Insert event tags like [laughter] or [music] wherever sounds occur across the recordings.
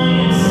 także tego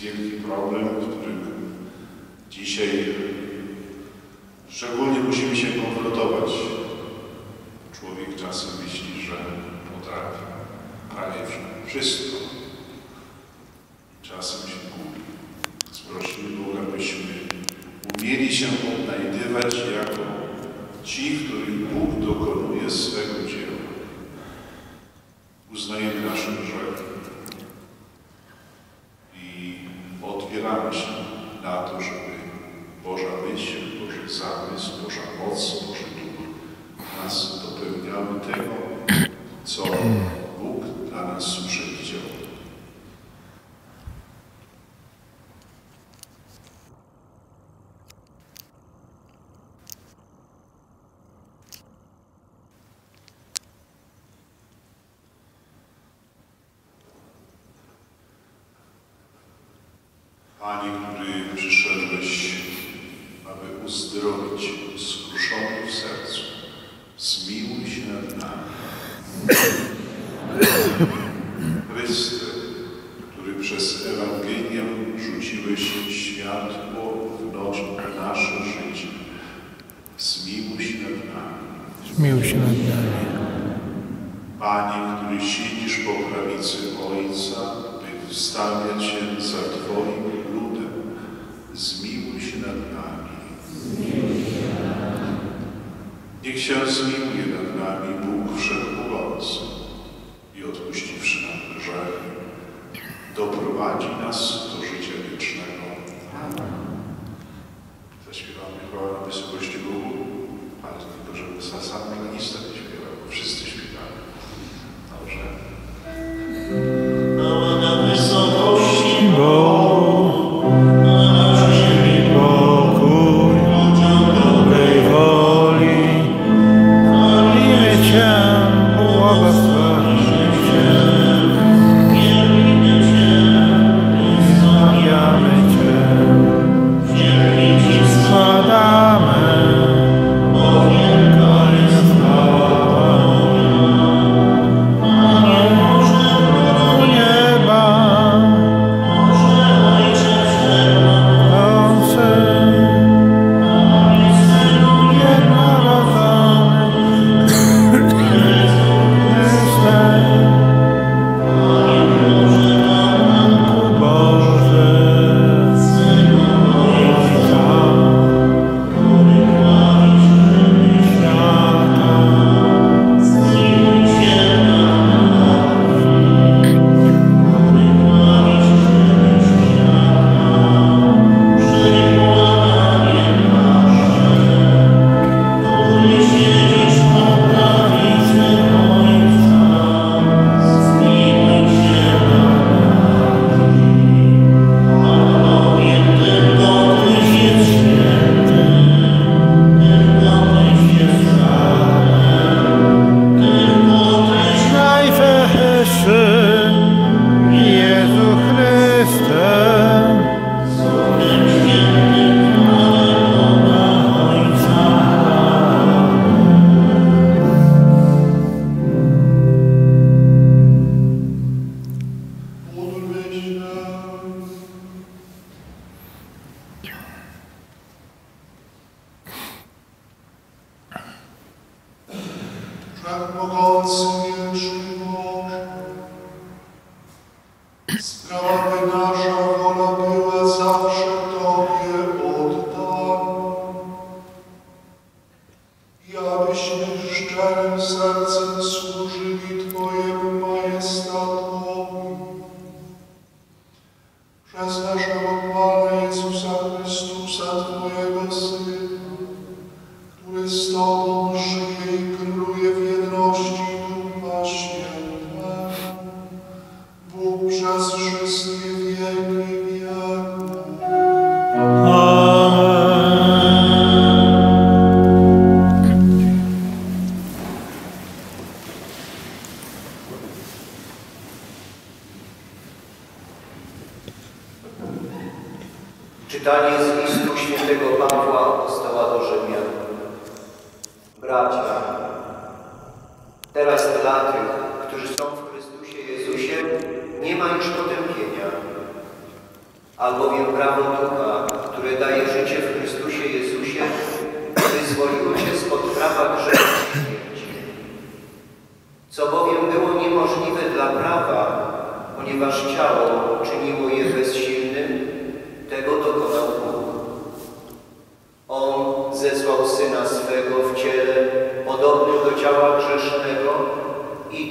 wielki problem, którym dzisiaj szczególnie musimy się konfrontować. Człowiek czasem myśli, że potrafi prawie wszystko. Czasem się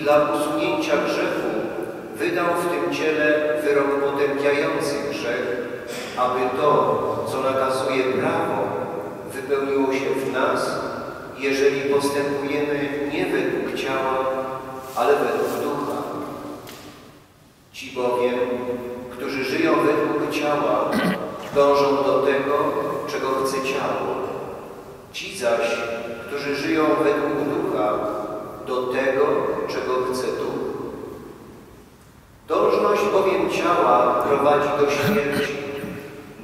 dla usunięcia grzechu wydał w tym ciele wyrok potępiający grzech, aby to, co nakazuje prawo, wypełniło się w nas, jeżeli postępujemy nie według ciała, ale według ducha. Ci bowiem, którzy żyją według ciała, dążą do tego, czego chce ciało. Ci zaś, którzy żyją według ducha, do tego, czego chce tu. Dążność bowiem ciała prowadzi do śmierci,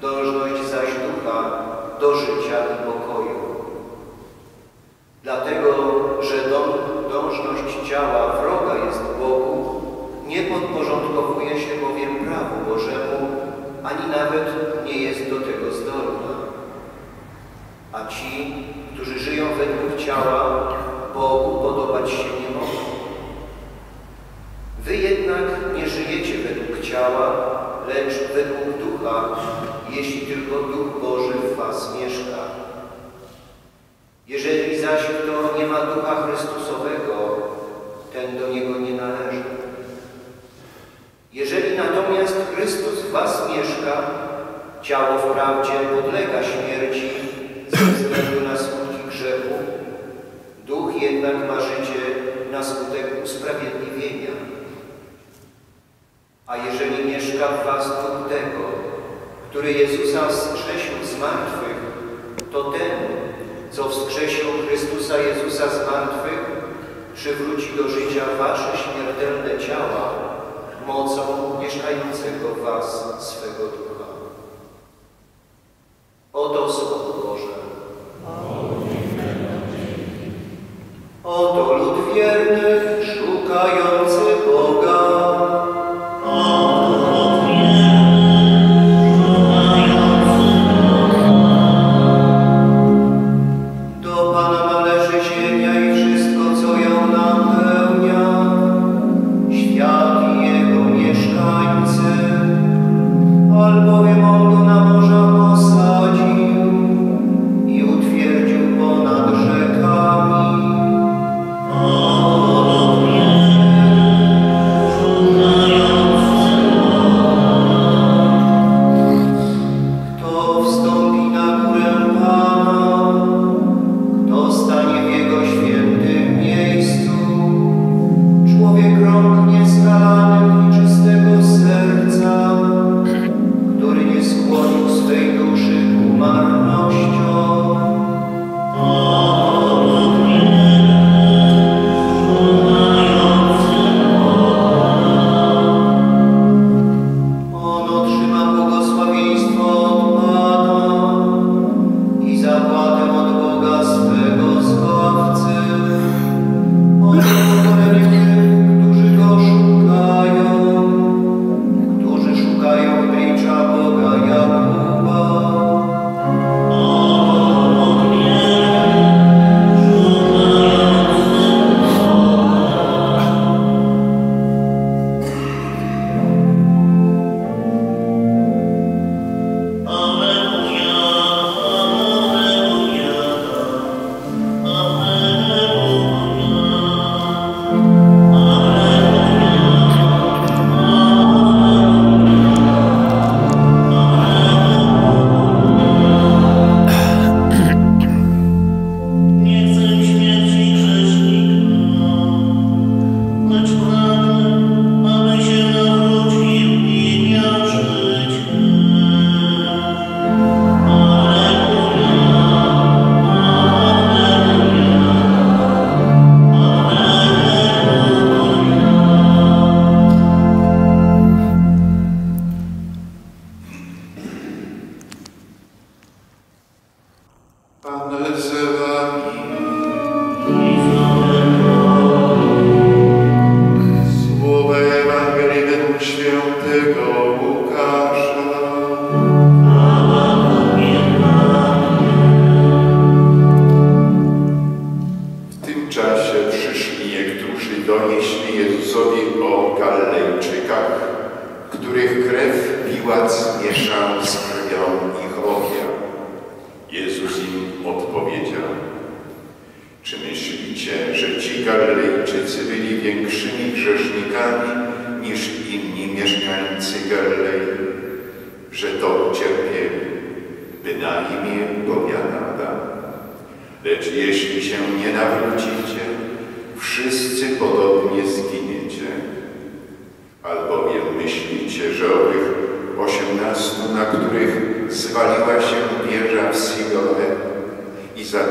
dążność zaś ducha do życia i pokoju. Dlatego, że dążność ciała wroga jest Bogu, nie podporządkowuje się bowiem prawu Bożemu, ani nawet nie jest do tego zdolna. A ci,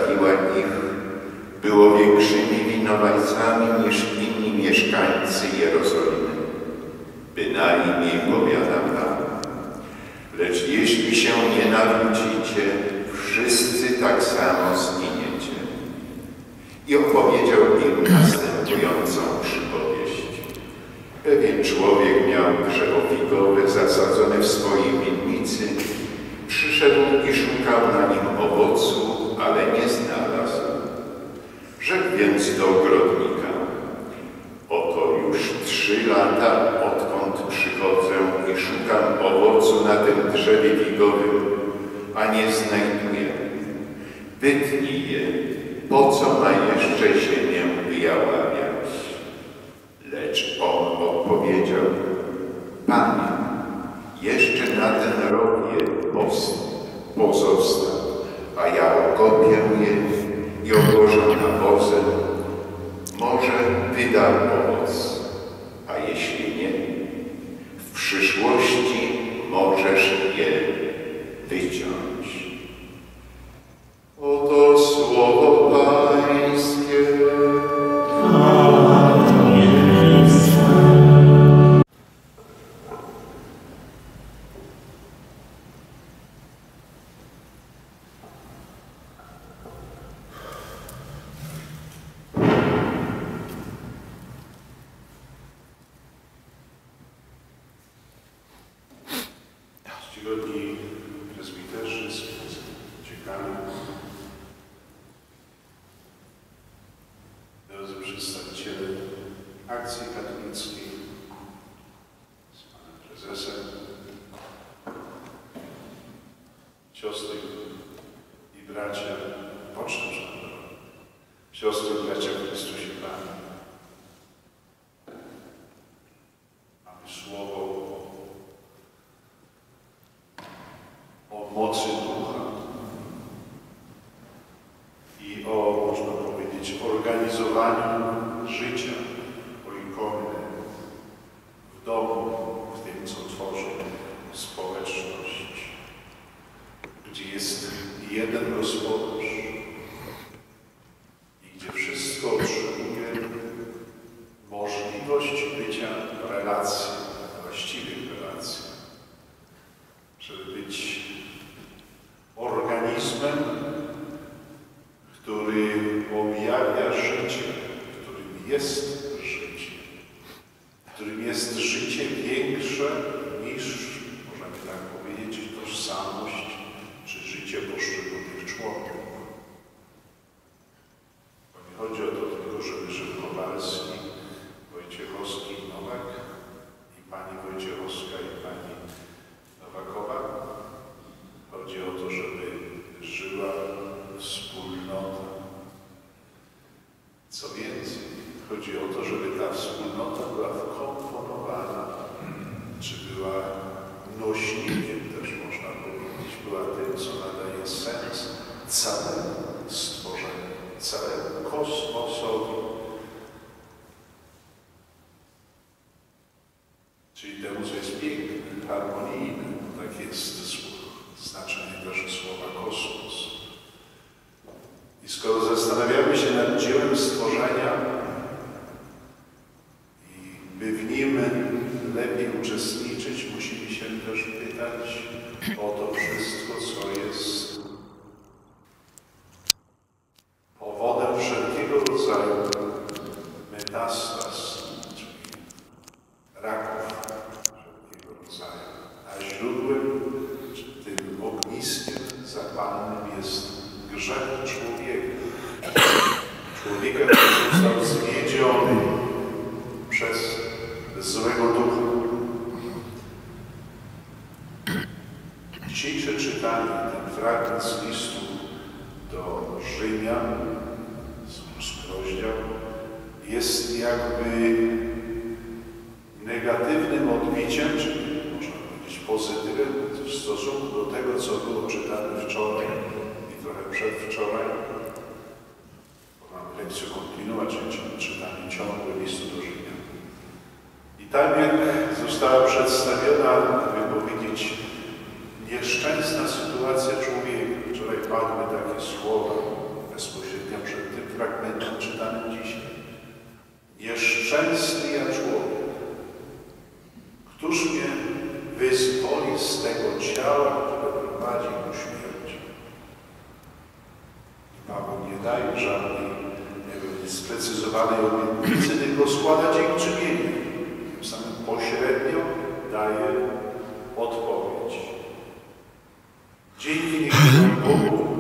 potrafiła ich, było większymi winowajcami niż inni mieszkańcy Jerozolimy. Bynajmniej powiadam wam. Lecz jeśli się nie nawrócicie, wszyscy tak samo zginiecie. I opowiedział im następującą przypowieść. Pewien człowiek miał drzewo figowe zasadzone w swojej winnicy. Przyszedł i szukał na nim owocu, ale nie znalazł. Rzekł więc do ogrodnika, oto już trzy lata, odkąd przychodzę i szukam owocu na tym drzewie figowym, a nie znajduję. Wytnij je, po co ma jeszcze ziemię wyjaławiać? Lecz on list J.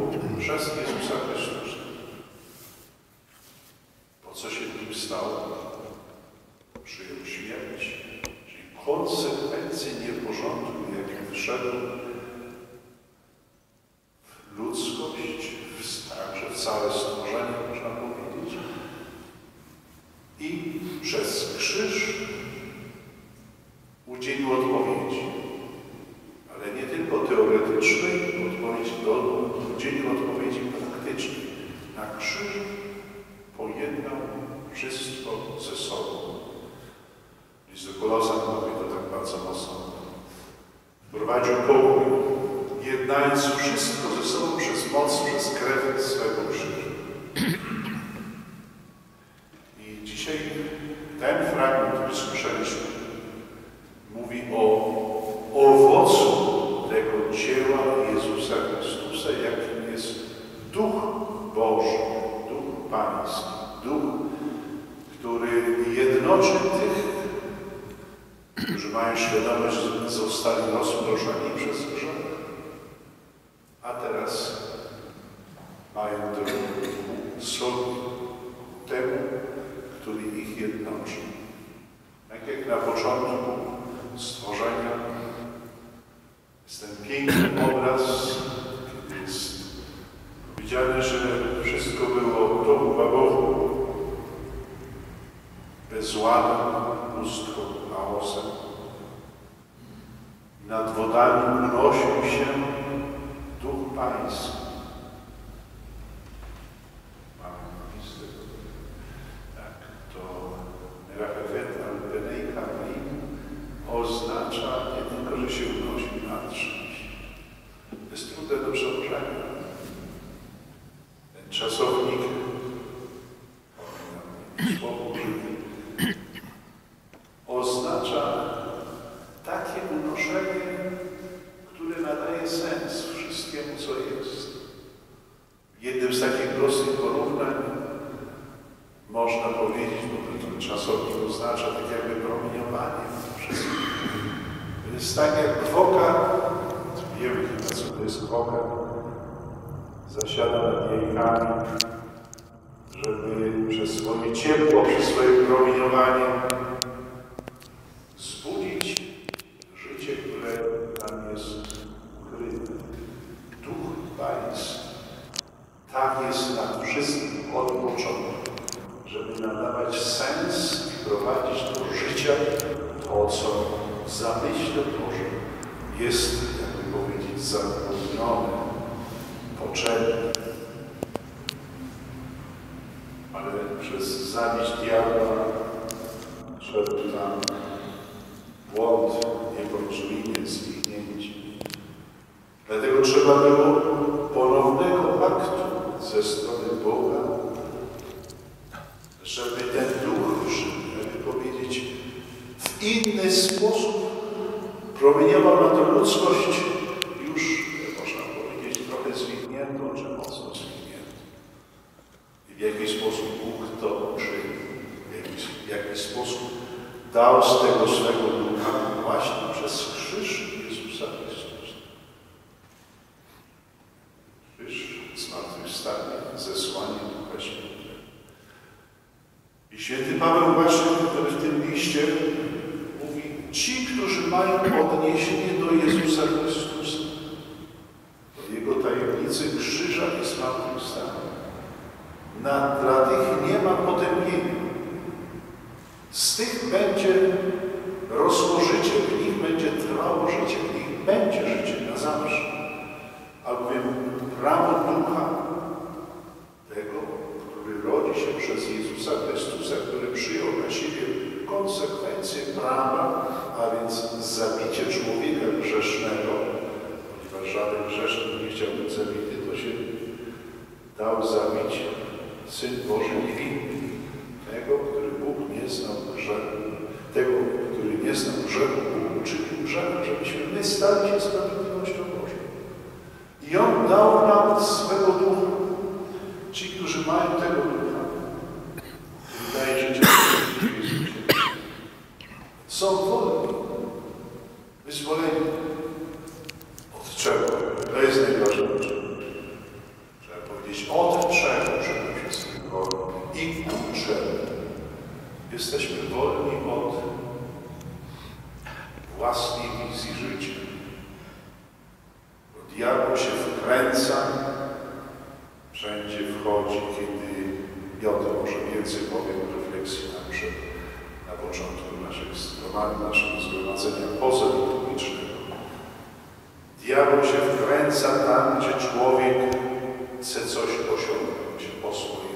naszego zgromadzenia pozapublicznego. Diabeł się wkręca tam, gdzie człowiek chce coś osiągnąć po swoim.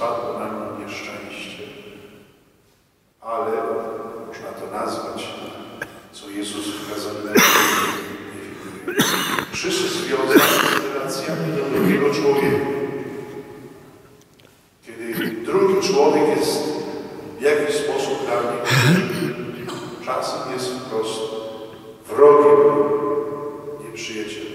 spadło na mnie nieszczęście. Ale można to nazwać, co Jezus wskazał Krzyż związany z relacjami do drugiego człowieka. Kiedy drugi człowiek jest w jakiś sposób dla mnie czasem jest wprost wrogiem, nieprzyjacielem.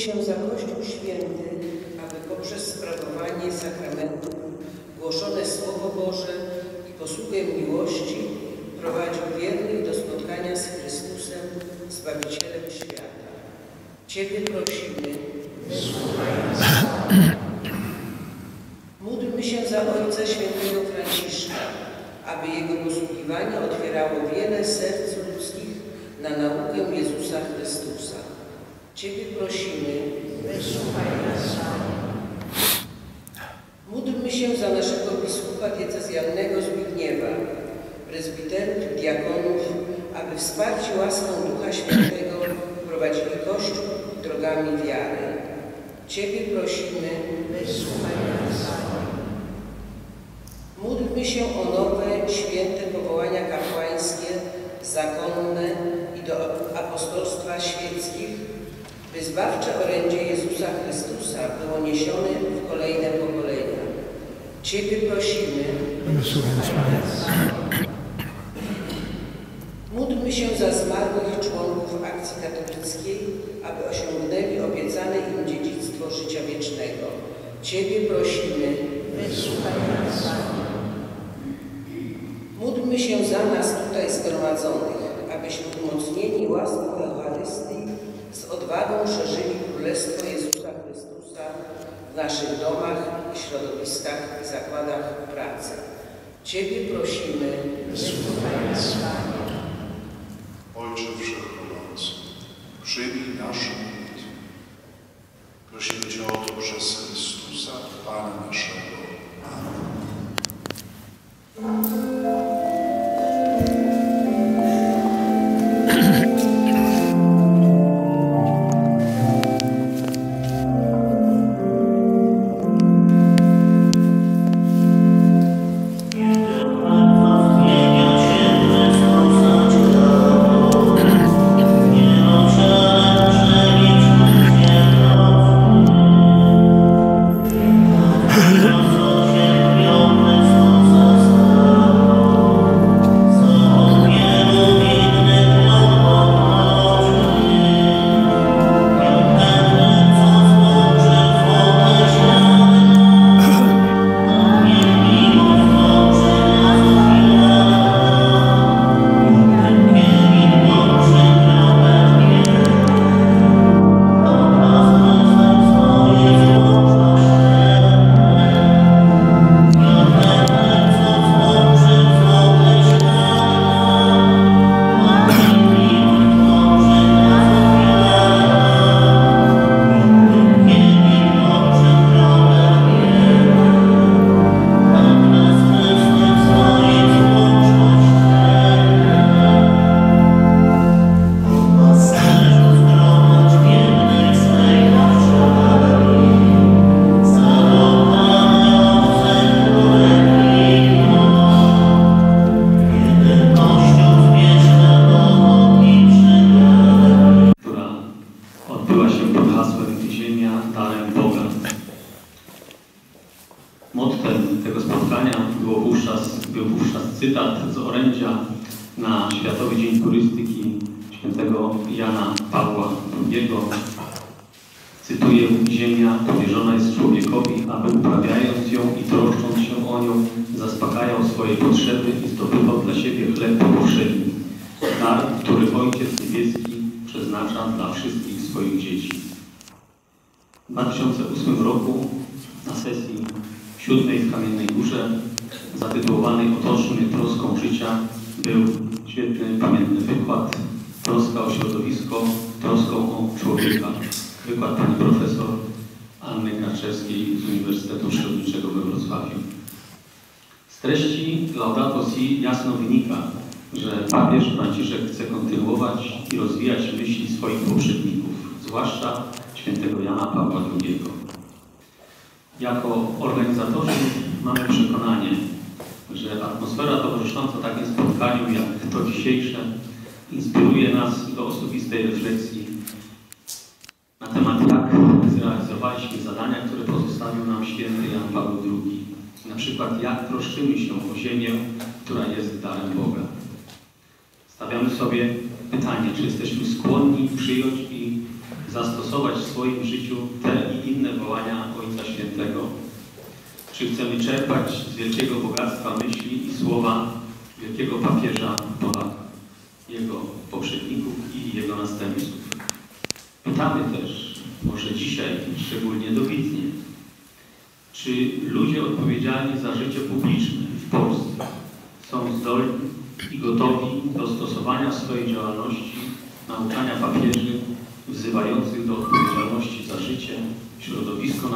się za Kościół Święty, aby poprzez sprawowanie sakramentu głoszone Słowo Boże i posługę miłości prowadził wiernych do spotkania z Chrystusem, Zbawicielem świata. Ciebie,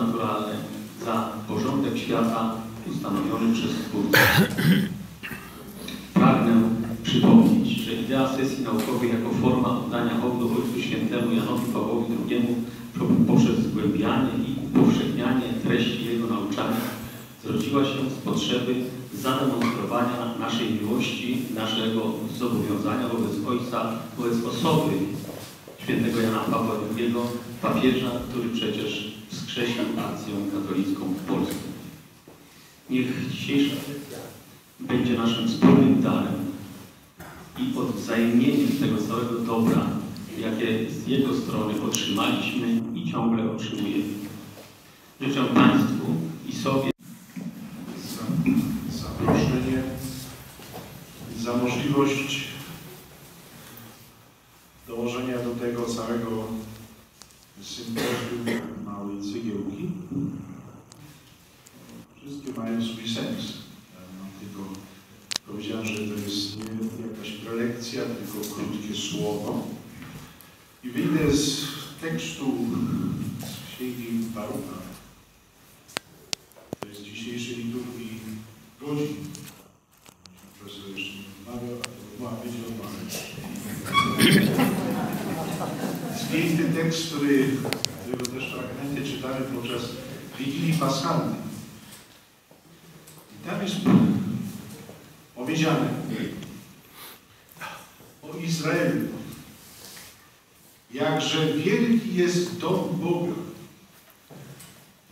naturalne, za porządek świata ustanowiony przez Stwórcę. Pragnę przypomnieć, że idea sesji naukowej jako forma oddania hołdu Ojcu Świętemu Janowi Pawłowi II poprzez zgłębianie i upowszechnianie treści jego nauczania zrodziła się z potrzeby zademonstrowania naszej miłości, naszego zobowiązania wobec Ojca, wobec osoby świętego Jana Pawła II, papieża, który przecież akcję katolicką w Polsce. Niech dzisiejsza będzie naszym wspólnym darem i odwzajemnieniem tego całego dobra, jakie z Jego strony otrzymaliśmy i ciągle otrzymujemy. Życzę Państwu i sobie za zaproszenie, za możliwość dołożenia do tego całego sympozjum małej cegiełki. Wszystkie mają swój sens. Mam tylko powiedziałem, że to jest nie jakaś prelekcja, tylko krótkie słowo. I wyjdę z tekstu z księgi Barucha. To jest dzisiejszej liturgii godzin. Profesor jeszcze nie odmawiał, a to ma być odmawiał. Jest piękny tekst, który, którego też fragmenty czytamy podczas Wigilii Paschalnej. Jest powiedziane o Izraelu. Jakże wielki jest dom Boga,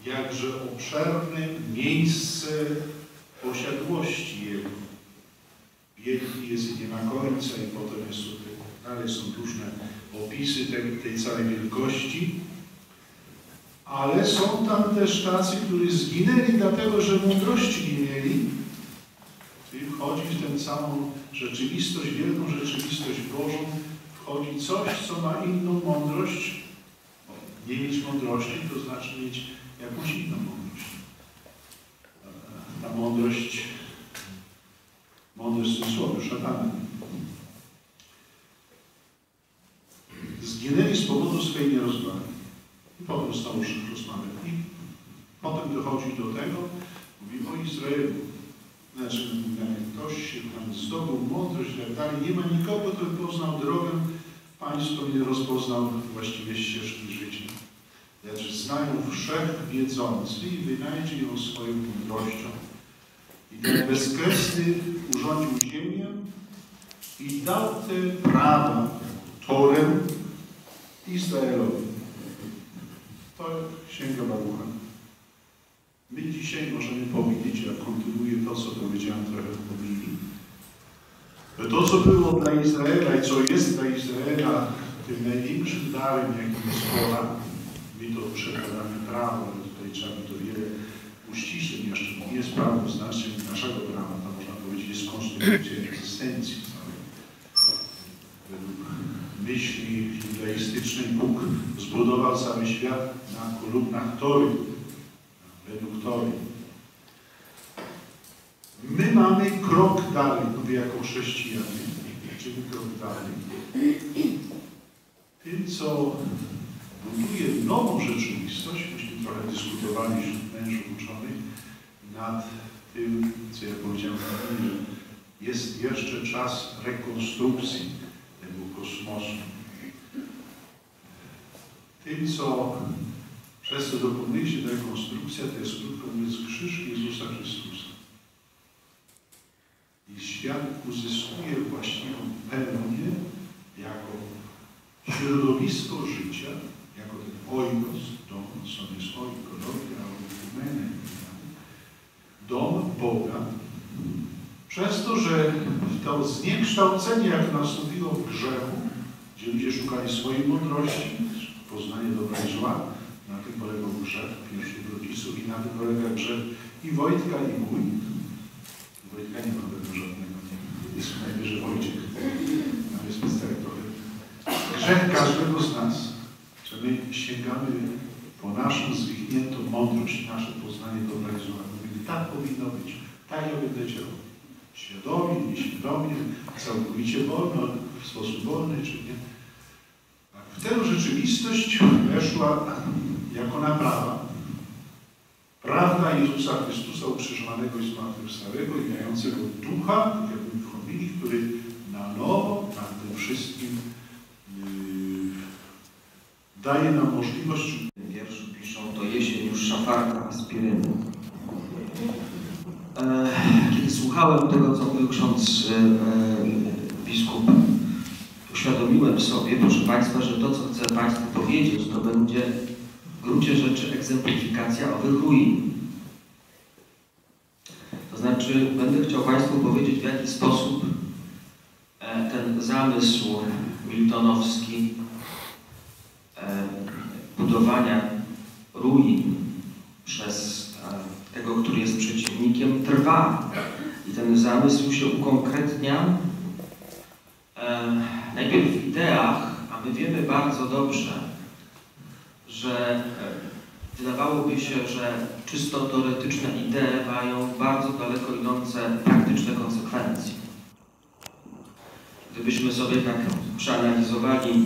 jakże obszerne miejsce posiadłości Jego. Wielki jest nie ma końca i potem jest tutaj, dalej są różne opisy tej, tej całej wielkości. Ale są tam też tacy, którzy zginęli dlatego, że mądrości nie mieli. Czyli wchodzi w tę całą rzeczywistość, wielką rzeczywistość Bożą, wchodzi coś, co ma inną mądrość. Nie mieć mądrości, to znaczy mieć jakąś inną mądrość. Ta mądrość, mądrość w słowie, szatana. Zginęli z powodu swojej nierozwagi. Potem znowu rozmawiać. I potem dochodzi do tego, mówi o Izraelu. Znaczy, ktoś się tam zdobył mądrość i tak dalej. Nie ma nikogo, kto poznał drogę Państwo nie rozpoznał właściwie ścieżki życia. Lecz znają wszechwiedzący i wynajdzie ją swoją mądrością. I ten bezkresny urządził ziemię i dał te prawa Torem Izraelowi. To księga Barucha. My dzisiaj możemy powiedzieć, ja kontynuuję to, co powiedziałem trochę w Biblii, że to, co było dla Izraela i co jest dla Izraela tym największym darem, jakim jest Tora, my to przekładamy prawo, ale tutaj trzeba by to wiele uściślić jeszcze, bo nie jest prawo znacznie naszego prawa, to można powiedzieć jest konstytucja egzystencji myśli judaistycznej Bóg zbudował cały świat na kolumnach Tory, według Tory. My mamy krok dalej, mówię jako chrześcijanie, czyli krok dalej. Tym, co buduje nową rzeczywistość, myśmy trochę dyskutowali wśród mężów uczonych nad tym, co ja powiedziałem, że jest jeszcze czas rekonstrukcji tego kosmosu. Tym, co przez to dokonuje się ta rekonstrukcja, to jest krótko mówiąc krzyż Jezusa Chrystusa. I świat uzyskuje właściwą pełnię jako środowisko życia, jako ten oikos, dom, są jest oikologia, oikumene, dom Boga, przez to, że to zniekształcenie, jak nastąpiło w grzechu, gdzie ludzie szukali swojej mądrości, poznanie dobra i zła, na tym polegał grzech pierwszych rodziców i na tym polega grzech i Wojtka, i mój. Wojtka nie ma pewno żadnego, jest najwyżej Wojciech. Tam jest tak trochę. Grzech każdego z nas, że my sięgamy po naszą zwichniętą mądrość, nasze poznanie dobra i zła. Mówimy, tak powinno być, tak ja będę działał. Świadomie, nieświadomie, całkowicie wolno, w sposób wolny czy nie. Tak w tę rzeczywistość weszła jako naprawa prawda Jezusa Chrystusa ukrzyżowanego i zmartwychwstałego i mającego ducha, tak jak mówili, który na nowo nad tym wszystkim yy, daje nam możliwość W wierszu piszą, to jesień już szafarka aspiryny. E, Kiedy słuchałem tego, co mówił ksiądz e, e, biskup, uświadomiłem sobie, proszę Państwa, że to, co chcę Państwu powiedzieć, to będzie w gruncie rzeczy egzemplifikacja owych ruin. To znaczy, będę chciał Państwu powiedzieć, w jaki sposób e, ten zamysł miltonowski e, budowania ruin przez e, tego, który jest przeciwnikiem, trwa. I ten zamysł się ukonkretnia e, najpierw w ideach, a my wiemy bardzo dobrze, że e, wydawałoby się, że czysto teoretyczne idee mają bardzo daleko idące praktyczne konsekwencje. Gdybyśmy sobie tak przeanalizowali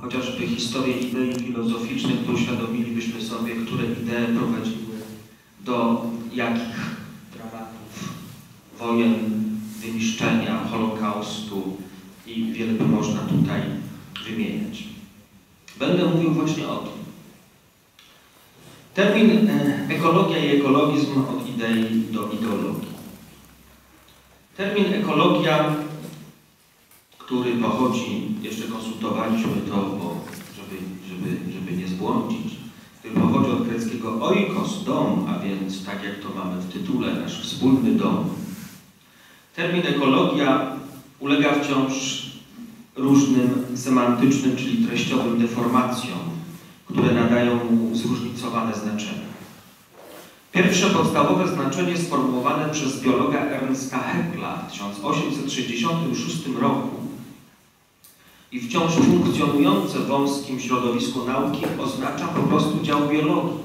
chociażby historię idei filozoficznych, to uświadomilibyśmy sobie, które idee prowadziły do jakich dramatów, wojen, wyniszczenia, holokaustu i wiele by można tutaj wymieniać. Będę mówił właśnie o tym. Termin e, ekologia i ekologizm od idei do ideologii. Termin ekologia który pochodzi, jeszcze konsultowaliśmy to, bo żeby, żeby, żeby nie zbłądzić, który pochodzi od greckiego oikos, dom, a więc tak jak to mamy w tytule, nasz wspólny dom. Termin ekologia ulega wciąż różnym semantycznym, czyli treściowym deformacjom, które nadają mu zróżnicowane znaczenie. Pierwsze podstawowe znaczenie sformułowane przez biologa Ernsta Haecla w 1866 roku i wciąż funkcjonujące w wąskim środowisku nauki oznacza po prostu dział biologii,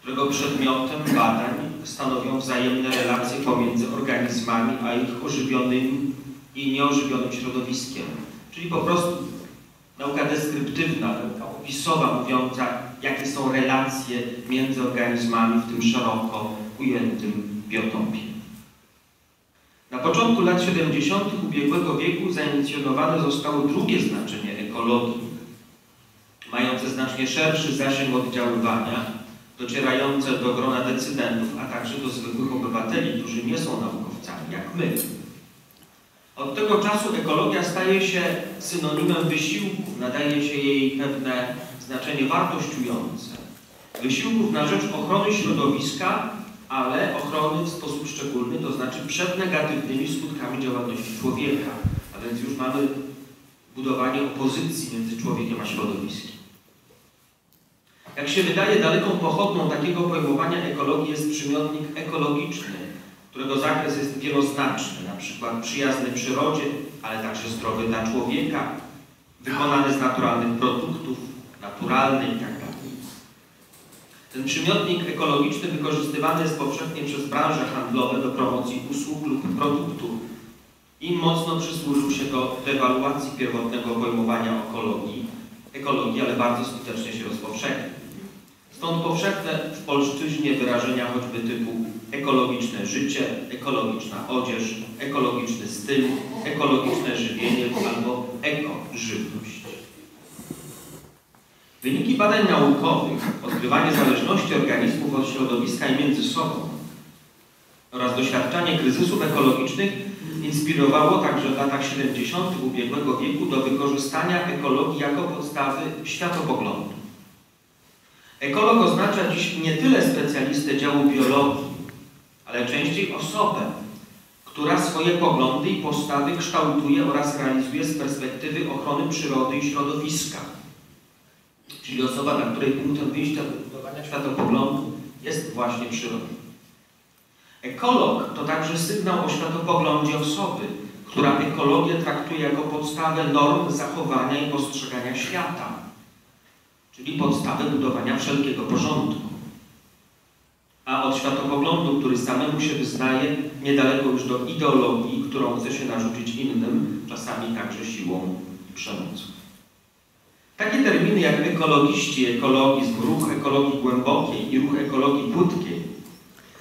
którego przedmiotem badań stanowią wzajemne relacje pomiędzy organizmami a ich ożywionym i nieożywionym środowiskiem. Czyli po prostu nauka deskryptywna, nauka opisowa, mówiąca, jakie są relacje między organizmami w tym szeroko ujętym biotopie. Na początku lat 70. ubiegłego wieku zainicjonowane zostało drugie znaczenie ekologii, mające znacznie szerszy zasięg oddziaływania, docierające do grona decydentów, a także do zwykłych obywateli, którzy nie są naukowcami, jak my. Od tego czasu ekologia staje się synonimem wysiłków, nadaje się jej pewne znaczenie wartościujące. Wysiłków na rzecz ochrony środowiska, ale ochrony w sposób szczególny, to znaczy przed negatywnymi skutkami działalności człowieka. A więc już mamy budowanie opozycji między człowiekiem a środowiskiem. Jak się wydaje, daleką pochodną takiego pojmowania ekologii jest przymiotnik ekologiczny, którego zakres jest wieloznaczny, na przykład przyjazny przyrodzie, ale także zdrowy dla człowieka, wykonany z naturalnych produktów, naturalny itd. Ten przymiotnik ekologiczny wykorzystywany jest powszechnie przez branże handlowe do promocji usług lub produktów. Im mocno przysłużył się do dewaluacji pierwotnego pojmowania ekologii, ekologii, ale bardzo skutecznie się rozpowszechnił. Stąd powszechne w polszczyźnie wyrażenia choćby typu ekologiczne życie, ekologiczna odzież, ekologiczny styl, ekologiczne żywienie albo ekożywność. Wyniki badań naukowych, odkrywanie zależności organizmów od środowiska i między sobą oraz doświadczanie kryzysów ekologicznych inspirowało także w latach 70. ubiegłego wieku do wykorzystania ekologii jako podstawy światopoglądu. Ekolog oznacza dziś nie tyle specjalistę działu biologii, ale częściej osobę, która swoje poglądy i postawy kształtuje oraz realizuje z perspektywy ochrony przyrody i środowiska. Czyli osoba, na której punktem wyjścia do budowania światopoglądu jest właśnie przyroda. Ekolog to także sygnał o światopoglądzie osoby, która ekologię traktuje jako podstawę norm zachowania i postrzegania świata, czyli podstawę budowania wszelkiego porządku. A od światopoglądu, który samemu się wyznaje, niedaleko już do ideologii, którą chce się narzucić innym, czasami także siłą i przemocą. Takie terminy jak ekologiści, ekologizm, ruch ekologii głębokiej i ruch ekologii płytkiej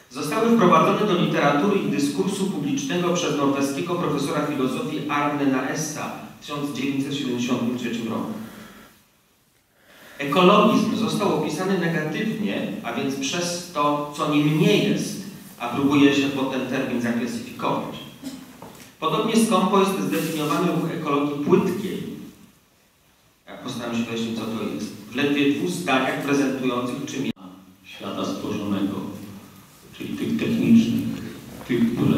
zostały wprowadzone do literatury i dyskursu publicznego przez norweskiego profesora filozofii Arne Naessa w 1973 roku. Ekologizm został opisany negatywnie, a więc przez to, co nim nie jest, a próbuje się pod ten termin zaklasyfikować. Podobnie skąpo jest zdefiniowany ruch ekologii płytkiej. Postaram się wyjaśnić, co to jest. W ledwie dwóch zdaniach prezentujących czym jest. świata stworzonego, czyli tych technicznych, tych, które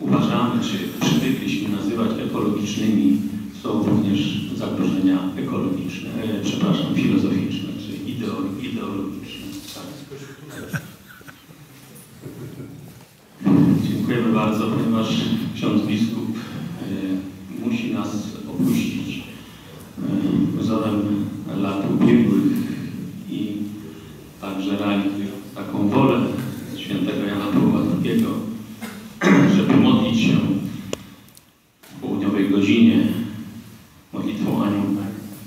uważamy, czy przywykliśmy nazywać ekologicznymi, są również zagrożenia ekologiczne, e, przepraszam, filozoficzne, czy ideo- ideologiczne. Tak. Dziękujemy bardzo, ponieważ ksiądz biskup e, musi nas opuścić e, wzorem lat ubiegłych i także realizuje taką wolę świętego Jana Pawła II, żeby modlić się w południowej godzinie modlitwą Anią,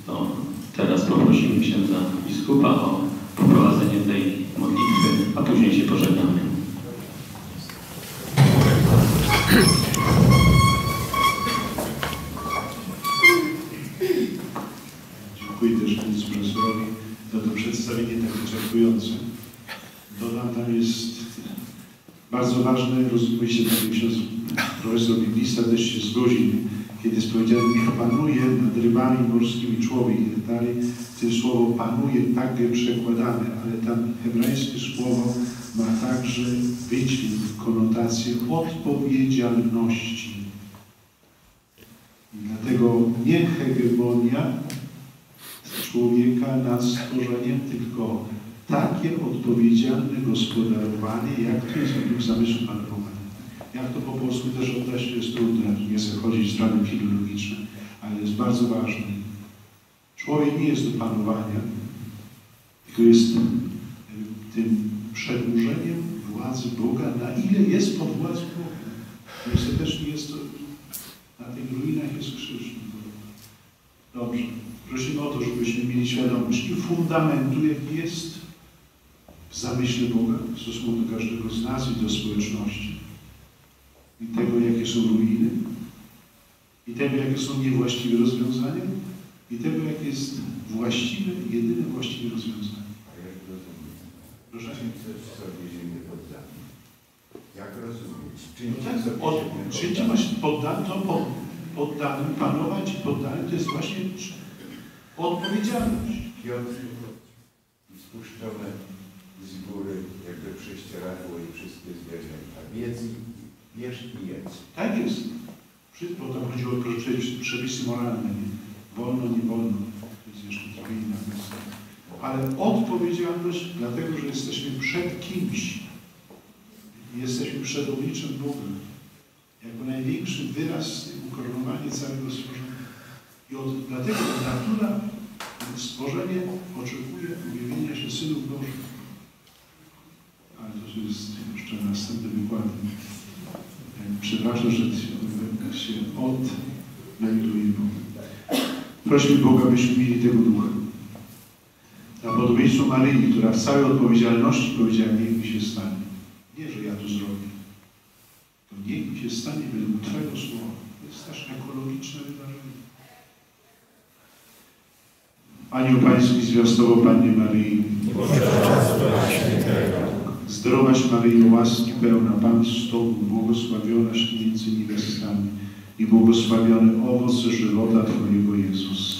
to teraz poprosimy księdza biskupa o poprowadzenie tej modlitwy, a później się pożegnamy. Dziękuję też księdzu profesorowi za to przedstawienie tak wyczerpujące. Dodam, tam jest bardzo ważne, rozumie się, że ksiądz profesor biblista też się zgodził, kiedy jest powiedziane, niech panuje nad rybami morskimi człowiek i tak dalej. To słowo panuje tak przekładane, ale tam hebrajskie słowo ma także wydźwięk, konotację odpowiedzialności. I dlatego nie hegemonia człowieka nad stworzeniem, tylko takie odpowiedzialne gospodarowanie, jak to jest według zamysłu Pana Boga. Jak to po polsku też oddać, jest trudne, nie chcę chodzić strony filologiczne, ale jest bardzo ważne. Człowiek nie jest do panowania, tylko jest e, tym przedłużeniem władzy Boga, na ile jest pod władzą Boga. To ostatecznie jest to, na tych ruinach jest krzyż. Dobrze. Prosimy o to, żebyśmy mieli świadomość i fundamentu, jaki jest w zamyśle Boga w stosunku do każdego z nas i do społeczności. I tego, jakie są ruiny, i tego, jakie są niewłaściwe rozwiązania, i tego, jakie jest właściwe, jedyne właściwe rozwiązanie. Proszę? sobie ziemię poddany. Jak rozumieć? No Czynić tak, sobie od, ziemię czyli poddaną. właśnie poddany, to po, poddanym, panować i poddanym to jest właśnie odpowiedzialność. Piotr spuszczone z góry, jakby prześcieradło i wszystkie zwierzęta. Wiedz, i- bierz i jedz. Tak jest. Wszystko tam chodziło o przepisy, przepisy moralne. Nie? Wolno, nie wolno. To jest jeszcze trochę inna kwestia. Ale odpowiedzialność, dlatego, że jesteśmy przed kimś. Jesteśmy przed obliczem Boga. Jako największy wyraz ukoronowanie całego stworzenia. I od, dlatego natura, stworzenie oczekuje objawienia się synów Bożych. Ale to jest jeszcze następny wykład. Przepraszam, że się odmeldujemy. Prośmy Boga, byśmy mieli tego ducha. Podobieństwo Maryi, która w całej odpowiedzialności powiedziała, niech mi się stanie. Nie, że ja to zrobię. To niech mi się stanie według Twojego słowa. To jest też ekologiczne wydarzenie. Anioł Pański zwiastował Pannie Maryi. Zdrowaś Maryjo, łaski pełna, Pan z Tobą, błogosławionaś między niewiastami i błogosławiony owoc żywota Twojego Jezus.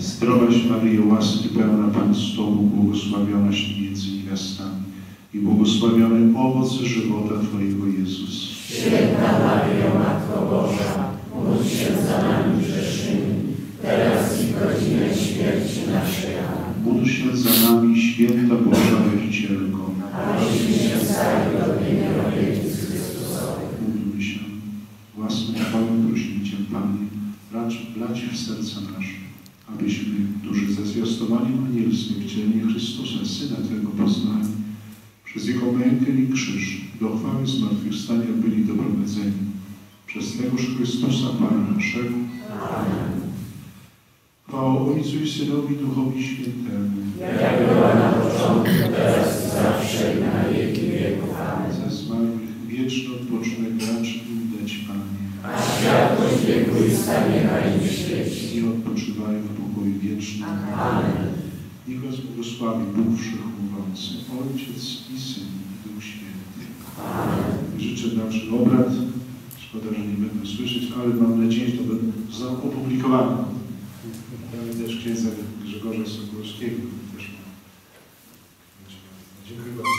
Zdrowaś Maryjo, łaski pełna Pan z Tobą, błogosławionaś między niewiastami i błogosławiony owoc żywota Twojego Jezus. Święta Maryjo, Matko Boża, módl się za nami grzesznymi, teraz i w godzinę śmierci naszej. Amen. Módl się za nami, święta Boża Rodzicielko. Abyśmy się stali godnymi obietnic Chrystusowych. Módlmy się. Własną chwałę prosimy Cię, Panie, racz wlać w serca nasze, abyśmy, którzy ze wcielenie Chrystusa, Syna Twego poznali, przez Jego mękę i krzyż do chwały zmartwychwstania byli doprowadzeni przez tegoż Chrystusa Pana naszego. Chwała Ojcu i Synowi Duchowi Świętemu. Jak była na początku, teraz zawsze i na wieki wieków. Ze zmarłych wieczny odpoczynek racz im dać, Panie. A światłość wieku i stanie na nim świeci. I odpoczywają w pokoju wiecznym. Amen. Niech Was błogosławi Bóg Wszechmogący, Ojciec i Syn i Duch Święty. Życzę dalszy obrad. Szkoda, że nie będę słyszeć, ale mam nadzieję, że to będzie zostało opublikowane. Mamy też księdza Grzegorza Sokołowskiego. Też ma. Dziękuję bardzo.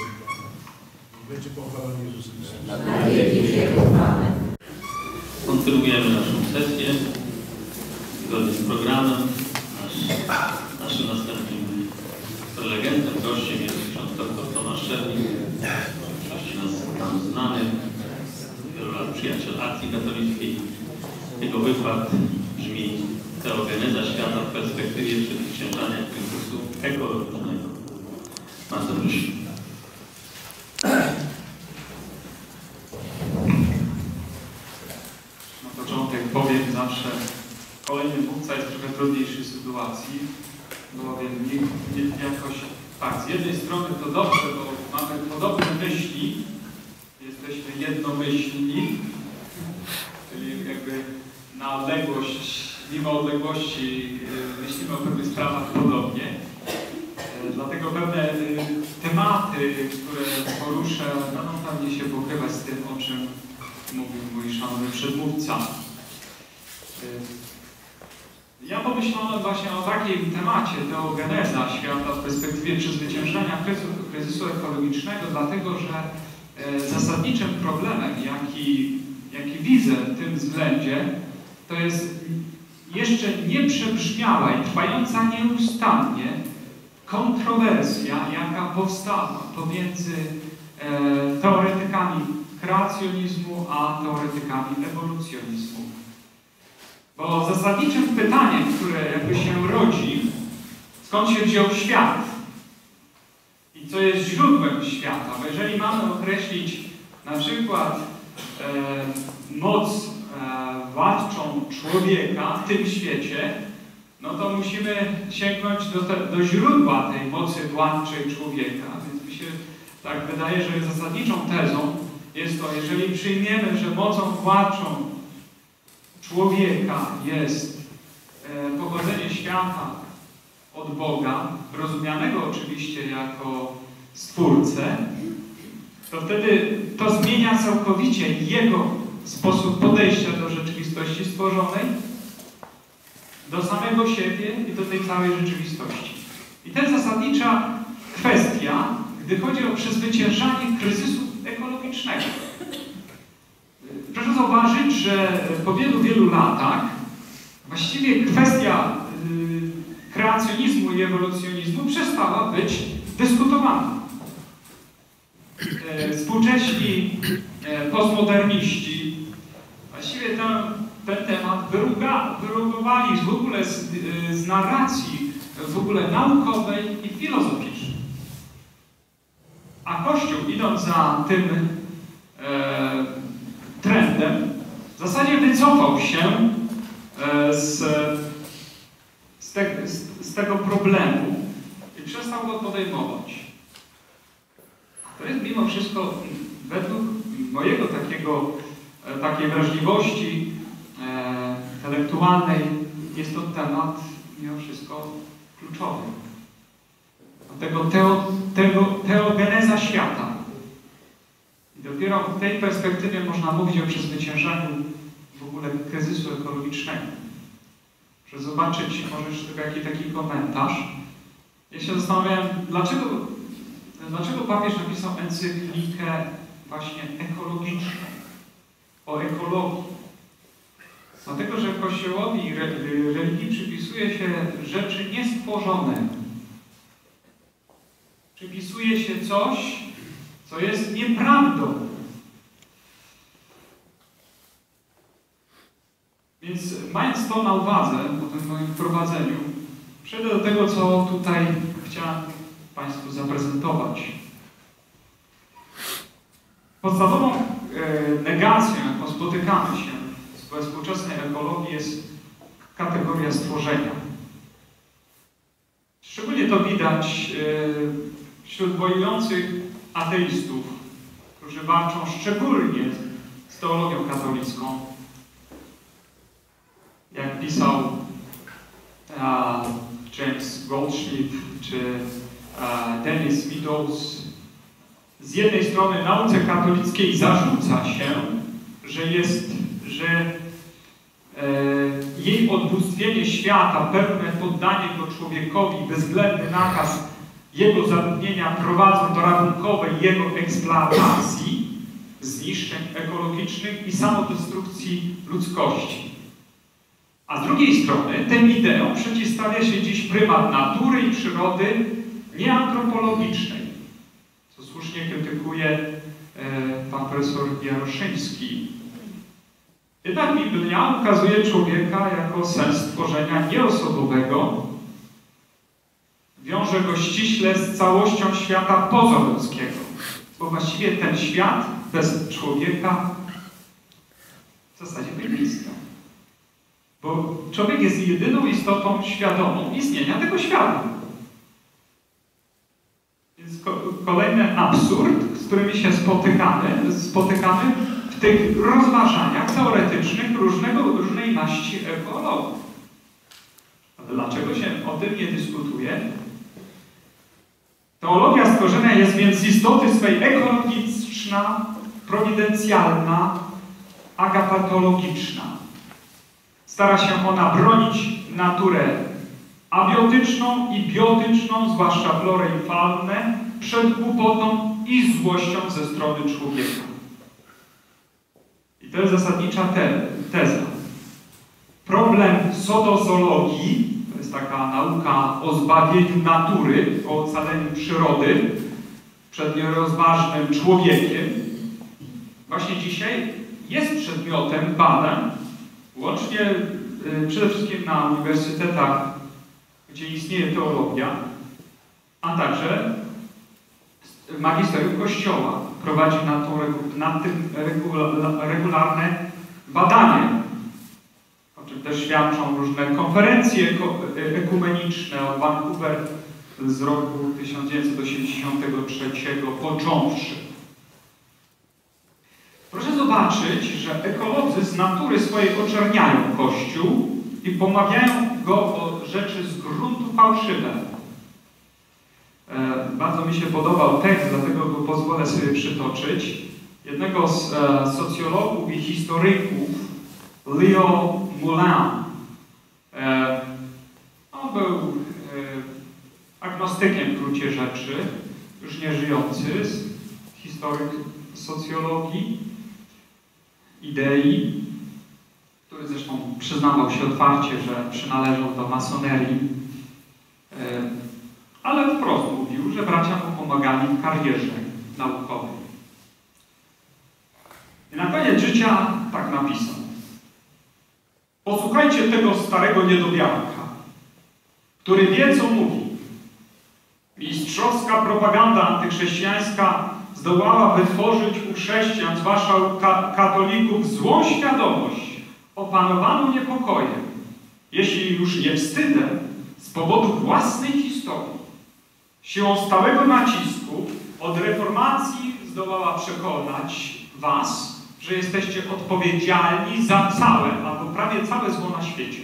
Będzie pochwalony Jezus Chrystus. Na wieki wieków. Amen. Kontynuujemy naszą sesję zgodnie z programem. Nasz, naszym następnym prelegentem, gościem jest ksiądz dr Tomasz Czernik, oczywiście nas tam znany, wielu lat przyjaciel akcji katolickiej. Jego wykład brzmi Teogeneza świata w perspektywie przezwyciężania kryzysu ekologicznego. Bardzo proszę. Na początek powiem zawsze, kolejny mówca jest w trochę trudniejszej sytuacji, bowiem nie, nie, jakoś, tak, z jednej strony to dobrze, bo mamy podobne myśli, jesteśmy jednomyślni, czyli jakby na odległość, mimo odległości y, myślimy o pewnych sprawach podobnie. Dlatego pewne y, tematy, które poruszę, będą pewnie się pokrywać z tym, o czym mówił mój szanowny przedmówca. Y, Ja pomyślałem właśnie o takim temacie teogeneza świata w perspektywie przezwyciężania kryzysu, kryzysu ekologicznego, dlatego że e, zasadniczym problemem, jaki, jaki widzę w tym względzie, to jest jeszcze nieprzebrzmiała i trwająca nieustannie kontrowersja, jaka powstała pomiędzy e, teoretykami kreacjonizmu, a teoretykami ewolucjonizmu. Bo zasadniczym pytaniem, które jakby się rodzi, skąd się wziął świat i co jest źródłem świata. Bo jeżeli mamy określić na przykład e, moc e, władczą człowieka w tym świecie, no to musimy sięgnąć do, do źródła tej mocy władczej człowieka. Więc mi się tak wydaje, że zasadniczą tezą jest to, jeżeli przyjmiemy, że mocą władczą człowieka jest e, pochodzenie świata od Boga, rozumianego oczywiście jako Stwórcę, to wtedy to zmienia całkowicie jego sposób podejścia do rzeczywistości stworzonej, do samego siebie i do tej całej rzeczywistości. I to jest zasadnicza kwestia, gdy chodzi o przezwyciężanie kryzysu ekologicznego. Proszę zauważyć, że po wielu, wielu latach właściwie kwestia y, kreacjonizmu i ewolucjonizmu przestała być dyskutowana. E, Współcześni e, postmoderniści właściwie ten, temat wyruga, wyrugowali w ogóle z, y, z narracji w ogóle naukowej i filozoficznej. A Kościół, idąc za tym zasadzie wycofał się e, z, z, te, z, z tego problemu i przestał go podejmować. To jest mimo wszystko, według mojego takiego, e, takiej wrażliwości e, intelektualnej, jest to temat mimo wszystko kluczowy. Tego, teo, tego teogeneza świata. I dopiero w tej perspektywie można mówić o przezwyciężaniu w ogóle kryzysu ekologicznego. Żeby zobaczyć może jeszcze tylko jaki taki komentarz. Ja się zastanawiałem, dlaczego dlaczego papież napisał encyklikę właśnie ekologiczną, o ekologii. Dlatego, że Kościołowi religii przypisuje się rzeczy niestworzone. Przypisuje się coś, co jest nieprawdą. Więc mając to na uwadze, po tym moim wprowadzeniu, przejdę do tego, co tutaj chciałem Państwu zaprezentować. Podstawową e, negacją, jaką spotykamy się we współczesnej ekologii jest kategoria stworzenia. Szczególnie to widać e, wśród wojujących ateistów, którzy walczą szczególnie z teologią katolicką. Jak pisał uh, James Goldschmidt czy uh, Dennis Meadows, z jednej strony nauce katolickiej zarzuca się, że jest, że e, jej odbóstwienie świata, pełne poddanie go człowiekowi, bezwzględny nakaz jego zatrudnienia prowadzą do rabunkowej jego eksploatacji, zniszczeń ekologicznych i samodestrukcji ludzkości. A z drugiej strony tym ideom przeciwstawia się dziś prymat natury i przyrody nieantropologicznej, co słusznie krytykuje e, pan profesor Jaroszyński. Jednak Biblia ukazuje człowieka jako sens stworzenia nieosobowego, wiąże go ściśle z całością świata pozaludzkiego, bo właściwie ten świat bez człowieka w zasadzie nie istniał. Bo człowiek jest jedyną istotą świadomą istnienia tego świata. Więc kolejny absurd, z którymi się spotykamy, spotykamy w tych rozważaniach teoretycznych różnego, różnej maści ekologów. Dlaczego się o tym nie dyskutuje? Teologia stworzenia jest więc istoty swej ekologiczna, prowidencjalna, agapatologiczna. Stara się ona bronić naturę abiotyczną i biotyczną, zwłaszcza florę i faunę, przed głupotą i złością ze strony człowieka. I to jest zasadnicza te teza. Problem sodozologii, to jest taka nauka o zbawieniu natury, o ocaleniu przyrody przed nierozważnym człowiekiem, właśnie dzisiaj jest przedmiotem badań Łącznie y, przede wszystkim na uniwersytetach, gdzie istnieje teologia, a także magisterium Kościoła prowadzi na, to, na tym regularne badanie, o czym też świadczą różne konferencje ekumeniczne od Vancouver z roku 1983 począwszy. Proszę zobaczyć, że ekolodzy z natury swojej oczerniają Kościół i pomawiają go o rzeczy z gruntu fałszywe. E, bardzo mi się podobał tekst, dlatego go pozwolę sobie przytoczyć. Jednego z e, socjologów i historyków, Leo Moulin. E, on był e, agnostykiem w gruncie rzeczy, już nie żyjący, historyk socjologii idei, który zresztą przyznawał się otwarcie, że przynależał do masonerii, e, ale wprost mówił, że bracia mu pomagali w karierze naukowej. I na koniec życia tak napisał. Posłuchajcie tego starego niedowiarka, który wie, co mówi. Mistrzowska propaganda antychrześcijańska zdołała wytworzyć u chrześcijan, zwłaszcza u ka katolików, złą świadomość opanowaną niepokojem, jeśli już nie wstydem, z powodu własnej historii. Siłą stałego nacisku od reformacji zdołała przekonać was, że jesteście odpowiedzialni za całe, albo prawie całe zło na świecie.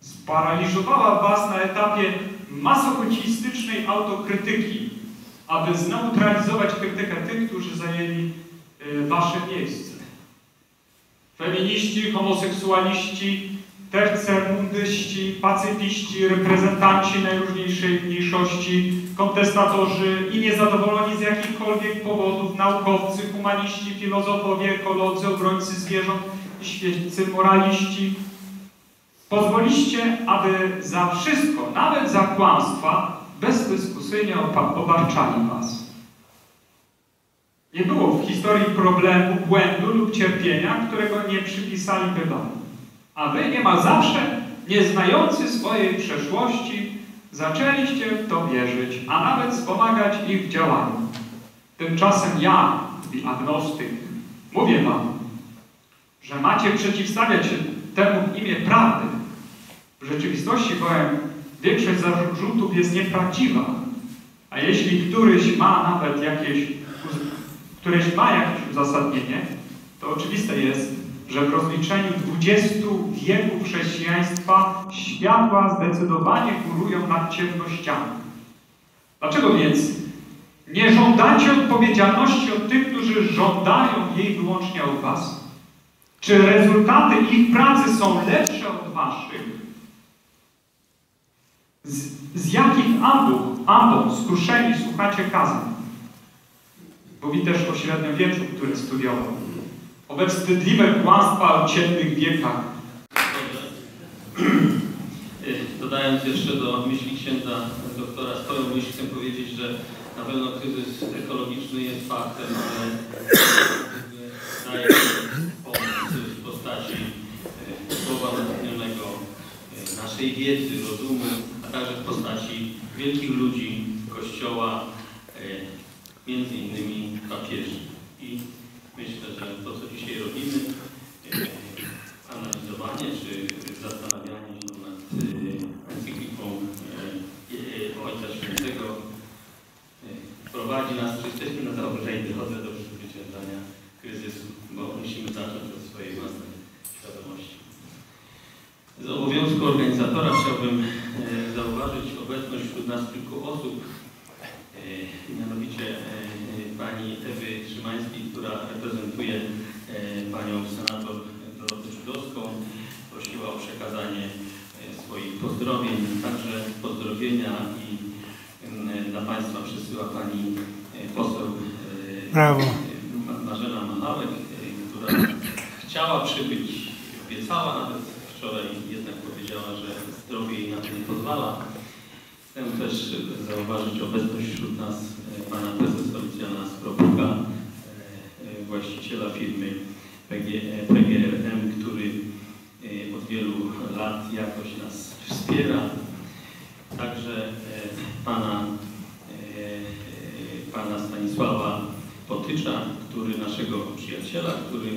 Sparaliżowała was na etapie masochistycznej autokrytyki, aby zneutralizować krytykę tych, którzy zajęli y, wasze miejsce. Feminiści, homoseksualiści, tercermundyści, pacyfiści, reprezentanci najróżniejszej mniejszości, kontestatorzy i niezadowoleni z jakichkolwiek powodów, naukowcy, humaniści, filozofowie, ekolodzy, obrońcy zwierząt świeccy moraliści. Pozwoliście, aby za wszystko, nawet za kłamstwa, bezdyskusyjnie opa- obarczali was. Nie było w historii problemu, błędu lub cierpienia, którego nie przypisaliby wam. A wy niemal zawsze, nie znający swojej przeszłości, zaczęliście w to wierzyć, a nawet wspomagać ich w działaniu. Tymczasem ja, agnostyk, mówię wam, że macie przeciwstawiać się temu w imię prawdy. W rzeczywistości bowiem większość zarzutów jest nieprawdziwa, a jeśli któryś ma nawet jakieś, któryś ma jakieś uzasadnienie, to oczywiste jest, że w rozliczeniu 20 wieków chrześcijaństwa światła zdecydowanie górują nad ciemnościami. Dlaczego więc nie żądacie odpowiedzialności od tych, którzy żądają jej wyłącznie od was? Czy rezultaty ich pracy są lepsze od waszych? Z, z jakich ambów, ambą skruszeni słuchacie kazań? Mówi też o średniowieczu, który studiował. Owe wstydliwe kłamstwa o ciemnych wiekach. [clears throat] Dodając jeszcze do myśli księdza doktora myśl, chcę powiedzieć, że na pewno kryzys ekologiczny jest faktem, ale daje pomoc w postaci e, słowa natchnionego, e, naszej wiedzy, rozumu, także w postaci wielkich ludzi Kościoła, e, między innymi papieży. I myślę, że to, co dzisiaj robimy, e, analizowanie czy zastanawianie się nad encykliką e, Ojca Świętego prowadzi nas, czy jesteśmy na dobrej drodze do przezwyciężania kryzysu, bo musimy zacząć od swojej własnej świadomości. Z obowiązku organizatora chciałbym zauważyć obecność wśród nas kilku osób, e, mianowicie e, e, pani Ewy Szymańskiej, która reprezentuje e, panią senator Dorotę Czudowską. Prosiła o przekazanie e, swoich pozdrowień, także pozdrowienia i e, dla Państwa przesyła pani e, poseł e, Brawo. Ma- Marzena Machałek, e, która chciała przybyć, obiecała nawet wczoraj, jednak powiedziała, że zdrowie jej na to nie pozwala. Chcę też zauważyć obecność wśród nas e, pana prezesa Lucjana Sprobuka, e, e, właściciela firmy PG, PGRM, który od wielu lat jakoś nas wspiera. Także pana, pana Stanisława Potycza, który naszego przyjaciela, który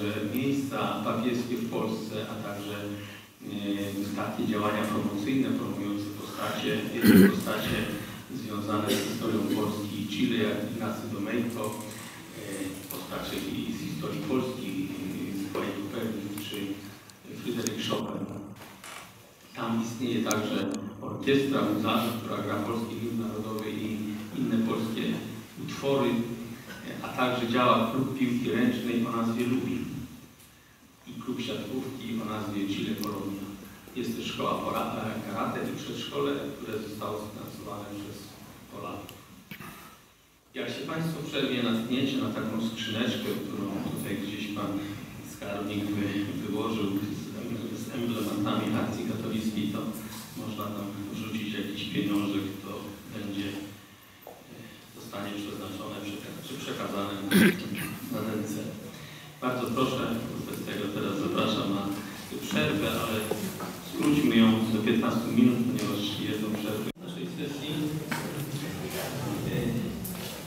także miejsca papieskie w Polsce, a także e, takie działania promocyjne promujące postacie, postacie związane z historią Polski i Chile, jak Ignacy Domejko, e, postacie z historii Polski, Mikołaj Kopernik czy Fryderyk Chopin. Tam istnieje także orkiestra muzealna, która gra polski hymn narodowy i inne polskie utwory, a także działa klub piłki ręcznej o nazwie Lubin klub siatkówki o nazwie Chile Polonia. Jest też szkoła karate i przedszkole, które zostało sfinansowane przez Polaków. Jak się Państwo przerwie natkniecie na taką skrzyneczkę, którą tutaj gdzieś Pan skarbnik wy, wyłożył z, z emblematami akcji katolickiej, to można tam wrzucić jakiś pieniążek, to będzie zostanie przeznaczone czy przekazane na ten cel. Bardzo proszę, wobec tego teraz zapraszam na przerwę, ale skróćmy ją do 15 minut, ponieważ jedną przerwę naszej sesji.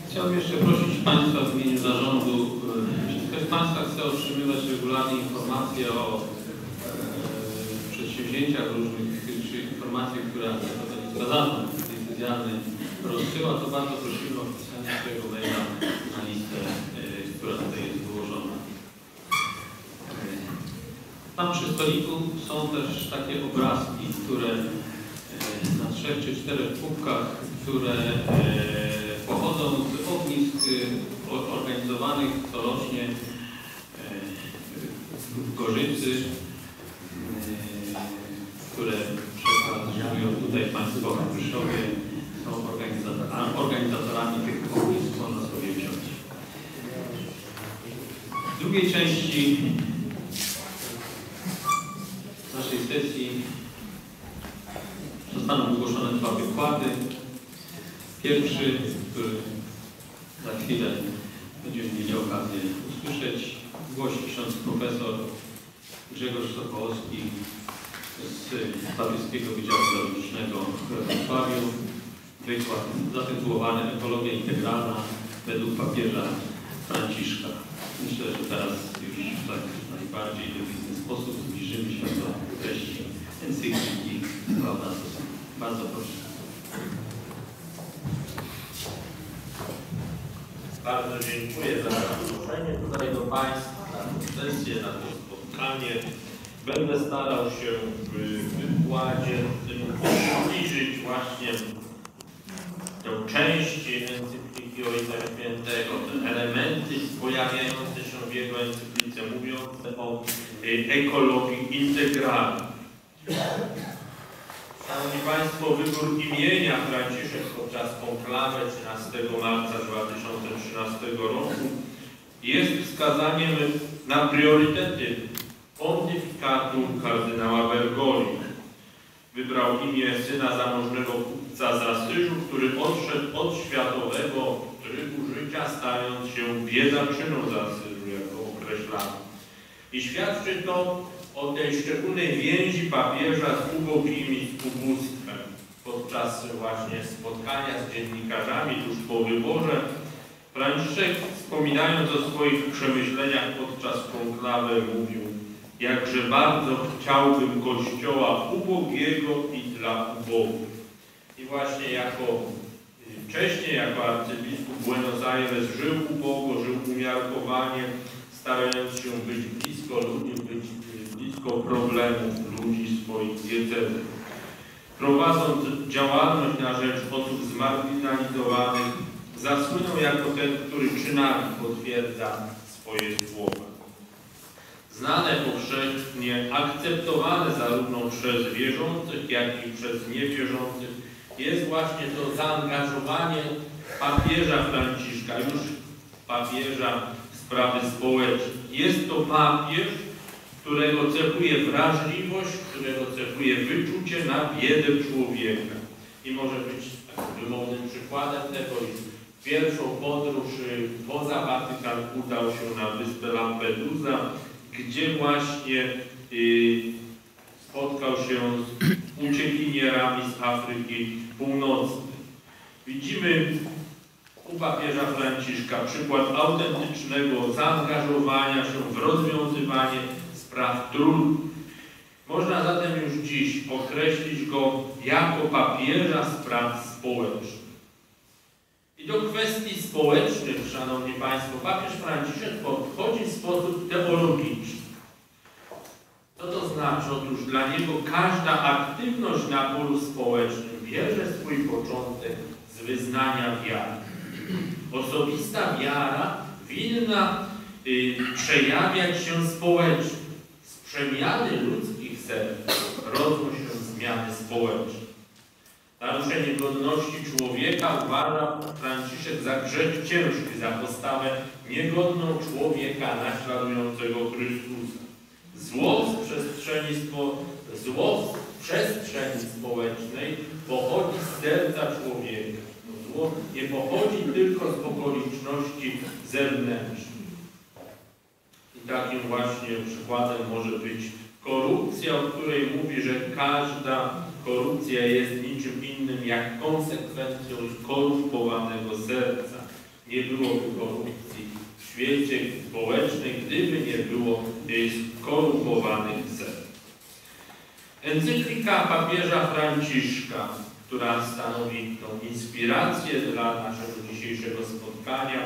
Chciałbym jeszcze prosić Państwa w imieniu zarządu, jeśli ktoś z Państwa chce otrzymywać regularnie informacje o e, przedsięwzięciach różnych, czy informacje, które wskazano decyzjalny rozsyła, to bardzo prosimy o wpisanie swojego maila na listę, e, która tutaj jest wyłożona. Tam przy stoliku są też takie obrazki, które e, na trzech czy czterech kubkach, które pochodzą z ognisk organizowanych corocznie w Gorzycy, które przekazują tutaj Państwo w Rzeszowie, są organizatorami tych ognisk, można sobie wziąć. W drugiej części sesji zostaną wygłoszone dwa wykłady. Pierwszy, który za chwilę będziemy mieli okazję usłyszeć, głosi ksiądz profesor Grzegorz Sokołowski z Papieskiego Wydziału Teologicznego w Wrocławiu. Wykład zatytułowany Ekologia Integralna według papieża Franciszka. Myślę, że teraz już tak najbardziej w sposób zbliżymy się do treści encykliki Laudato. Bardzo proszę. Bardzo dziękuję za zaproszenie tutaj do Państwa na tę sesję, na to spotkanie. Będę starał się w wykładzie tym przybliżyć właśnie tę część encykliki Ojca Świętego, te elementy pojawiające się w jego encyklice mówiące o ekologii integralnej. Szanowni Państwo, wybór imienia Franciszek podczas konklawy 13 marca 2013 roku jest wskazaniem na priorytety pontyfikatu kardynała Bergoli. Wybrał imię syna zamożnego kupca z Asyżu, który odszedł od światowego trybu życia, stając się biedaczyną z Asyżu, jako określano. I świadczy to o tej szczególnej więzi papieża z ubogimi, z ubóstwem. Podczas właśnie spotkania z dziennikarzami tuż po wyborze, Franciszek wspominając o swoich przemyśleniach podczas konklawy mówił jakże bardzo chciałbym Kościoła ubogiego i dla ubogich. I właśnie jako wcześniej jako arcybiskup Buenos Aires żył ubogo, żył umiarkowanie, starając się być blisko ludzi, być blisko problemów ludzi swoich diecezji. Prowadząc działalność na rzecz osób zmarginalizowanych, zasłynął jako ten, który czynami potwierdza swoje słowa. Znane powszechnie, akceptowane zarówno przez wierzących, jak i przez niewierzących, jest właśnie to zaangażowanie papieża Franciszka, już papieża sprawy społeczne. Jest to papież, którego cechuje wrażliwość, którego cechuje wyczucie na biedę człowieka. I może być takim wymownym przykładem tego, iż pierwszą podróż poza Watykan udał się na wyspę Lampedusa, gdzie właśnie y, spotkał się z uciekinierami z Afryki Północnej. Widzimy u papieża Franciszka przykład autentycznego zaangażowania się w rozwiązywanie spraw trudnych. Można zatem już dziś określić go jako papieża spraw społecznych. I do kwestii społecznych, Szanowni Państwo, papież Franciszek podchodzi w sposób teologiczny. Co to znaczy? Otóż dla niego każda aktywność na polu społecznym bierze swój początek z wyznania wiary. Osobista wiara winna y, przejawiać się społecznie. Z przemiany ludzkich serc rodzą się zmiany społeczne. Naruszenie godności człowieka uważa Franciszek za grzech ciężki, za postawę niegodną człowieka naśladującego Chrystusa. Zło z przestrzeni, spo, zło z przestrzeni społecznej pochodzi z serca człowieka. Zło nie pochodzi tylko z okoliczności zewnętrznych. I takim właśnie przykładem może być korupcja, o której mówi, że każda korupcja jest niczym innym jak konsekwencją skorumpowanego serca. Nie byłoby korupcji w świecie społecznym, gdyby nie było skorumpowanych serc. Encyklika papieża Franciszka, która stanowi tą inspirację dla naszego dzisiejszego spotkania,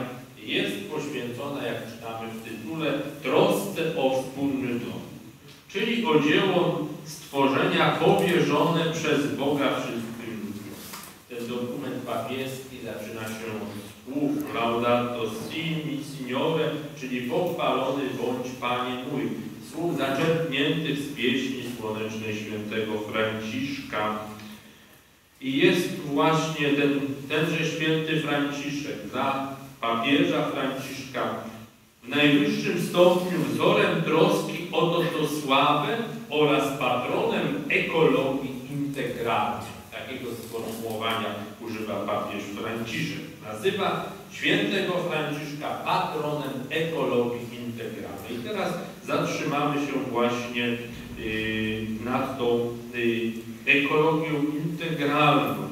jest poświęcona, jak czytamy w tytule, trosce o wspólny dom, czyli o dzieło stworzenia powierzone przez Boga wszystkim ludziom. Ten dokument papieski zaczyna się od słów Laudato si, signore, czyli pochwalony bądź Panie mój. Słów zaczerpniętych z pieśni słonecznej świętego Franciszka. I jest właśnie ten, tenże święty Franciszek dla papieża Franciszka w najwyższym stopniu wzorem troski o to, to sławę oraz patronem ekologii integralnej. Takiego sformułowania używa papież Franciszek. Nazywa świętego Franciszka patronem ekologii integralnej. I teraz zatrzymamy się właśnie yy, nad tą yy, ekologią integralną.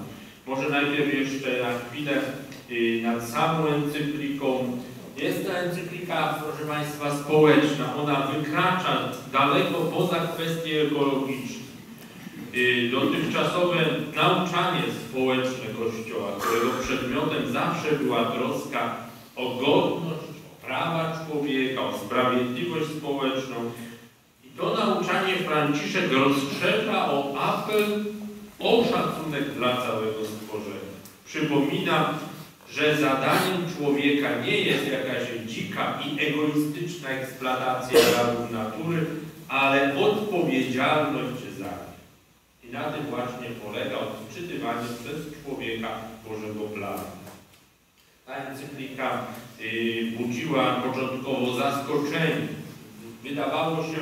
Może najpierw jeszcze na chwilę yy, nad samą encykliką. Jest to encyklika, proszę Państwa, społeczna. Ona wykracza daleko poza kwestie ekologiczne. Yy, Dotychczasowe nauczanie społeczne Kościoła, którego przedmiotem zawsze była troska o godność, prawa człowieka, o sprawiedliwość społeczną. To nauczanie Franciszek rozszerza o apel o szacunek dla całego stworzenia. Przypomina, że zadaniem człowieka nie jest jakaś dzika i egoistyczna eksploatacja darów natury, ale odpowiedzialność za nie. I na tym właśnie polega odczytywanie przez człowieka Bożego planu. Ta encyklika y, budziła początkowo zaskoczenie. Wydawało się,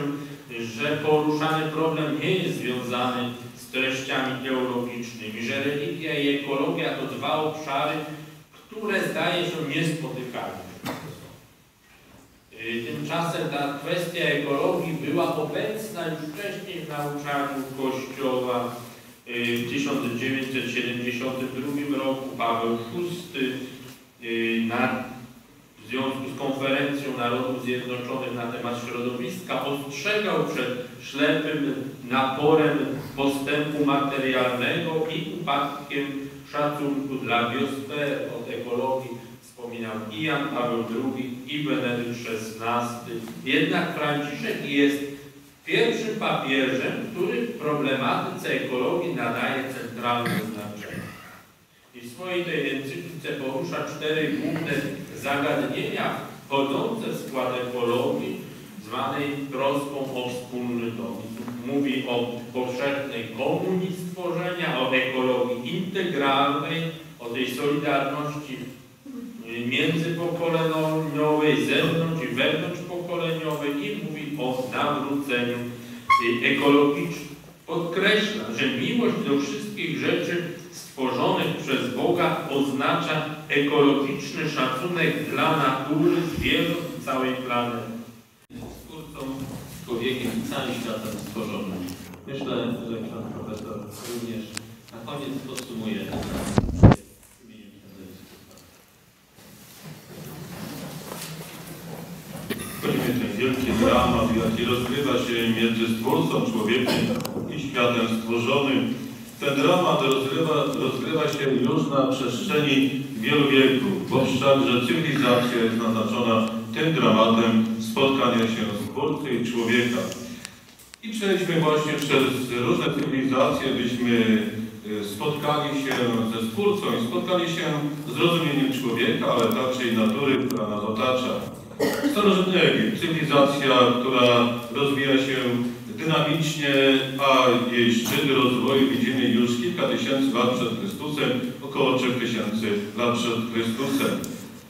że poruszany problem nie jest związany z treściami teologicznymi, że religia i ekologia to dwa obszary, które zdaje się nie spotykają. Y, Tymczasem ta kwestia ekologii była obecna już wcześniej w nauczaniu Kościoła. Y, W 1972 roku Paweł VI y, na, związku z konferencją Narodów Zjednoczonych na temat środowiska ostrzegał przed ślepym naporem postępu materialnego i upadkiem szacunku dla biosfery od ekologii wspominał i Jan Paweł II, i Benedykt XVI. Jednak Franciszek jest pierwszym papieżem, który problematyce ekologii nadaje centralne znaczenie. I w swojej tej encyklice porusza cztery główne zagadnienia wchodzące w skład ekologii, zwanej troską o wspólny dom. Mówi o powszechnej komunii stworzenia, o ekologii integralnej, o tej solidarności międzypokoleniowej, zewnątrz i wewnątrzpokoleniowej i mówi o nawróceniu ekologicznym. Podkreśla, że miłość do wszystkich rzeczy stworzonych przez Boga oznacza ekologiczny szacunek dla natury, zwierząt i całej planety. Twórcą, człowiekiem i całym światem stworzonym. Myślę, że ksiądz profesor również na koniec podsumuje w imieniu księdza biskupa. Choćby ten wielki dramat, jaki rozgrywa się między Stwórcą, człowiekiem i światem stworzonym. Ten dramat rozgrywa, rozgrywa się już na przestrzeni wielu wieków, bo wszakże cywilizacja jest naznaczona tym dramatem spotkania się Stwórcy i człowieka. I przejdźmy właśnie przez różne cywilizacje, byśmy y, spotkali się ze Stwórcą i spotkali się z rozumieniem człowieka, ale także i natury, która nas otacza. Starożytny Egipt, cywilizacja, która rozwija się dynamicznie, a jej szczyt rozwoju widzimy już kilka tysięcy lat przed Chrystusem, około 3000 lat przed Chrystusem.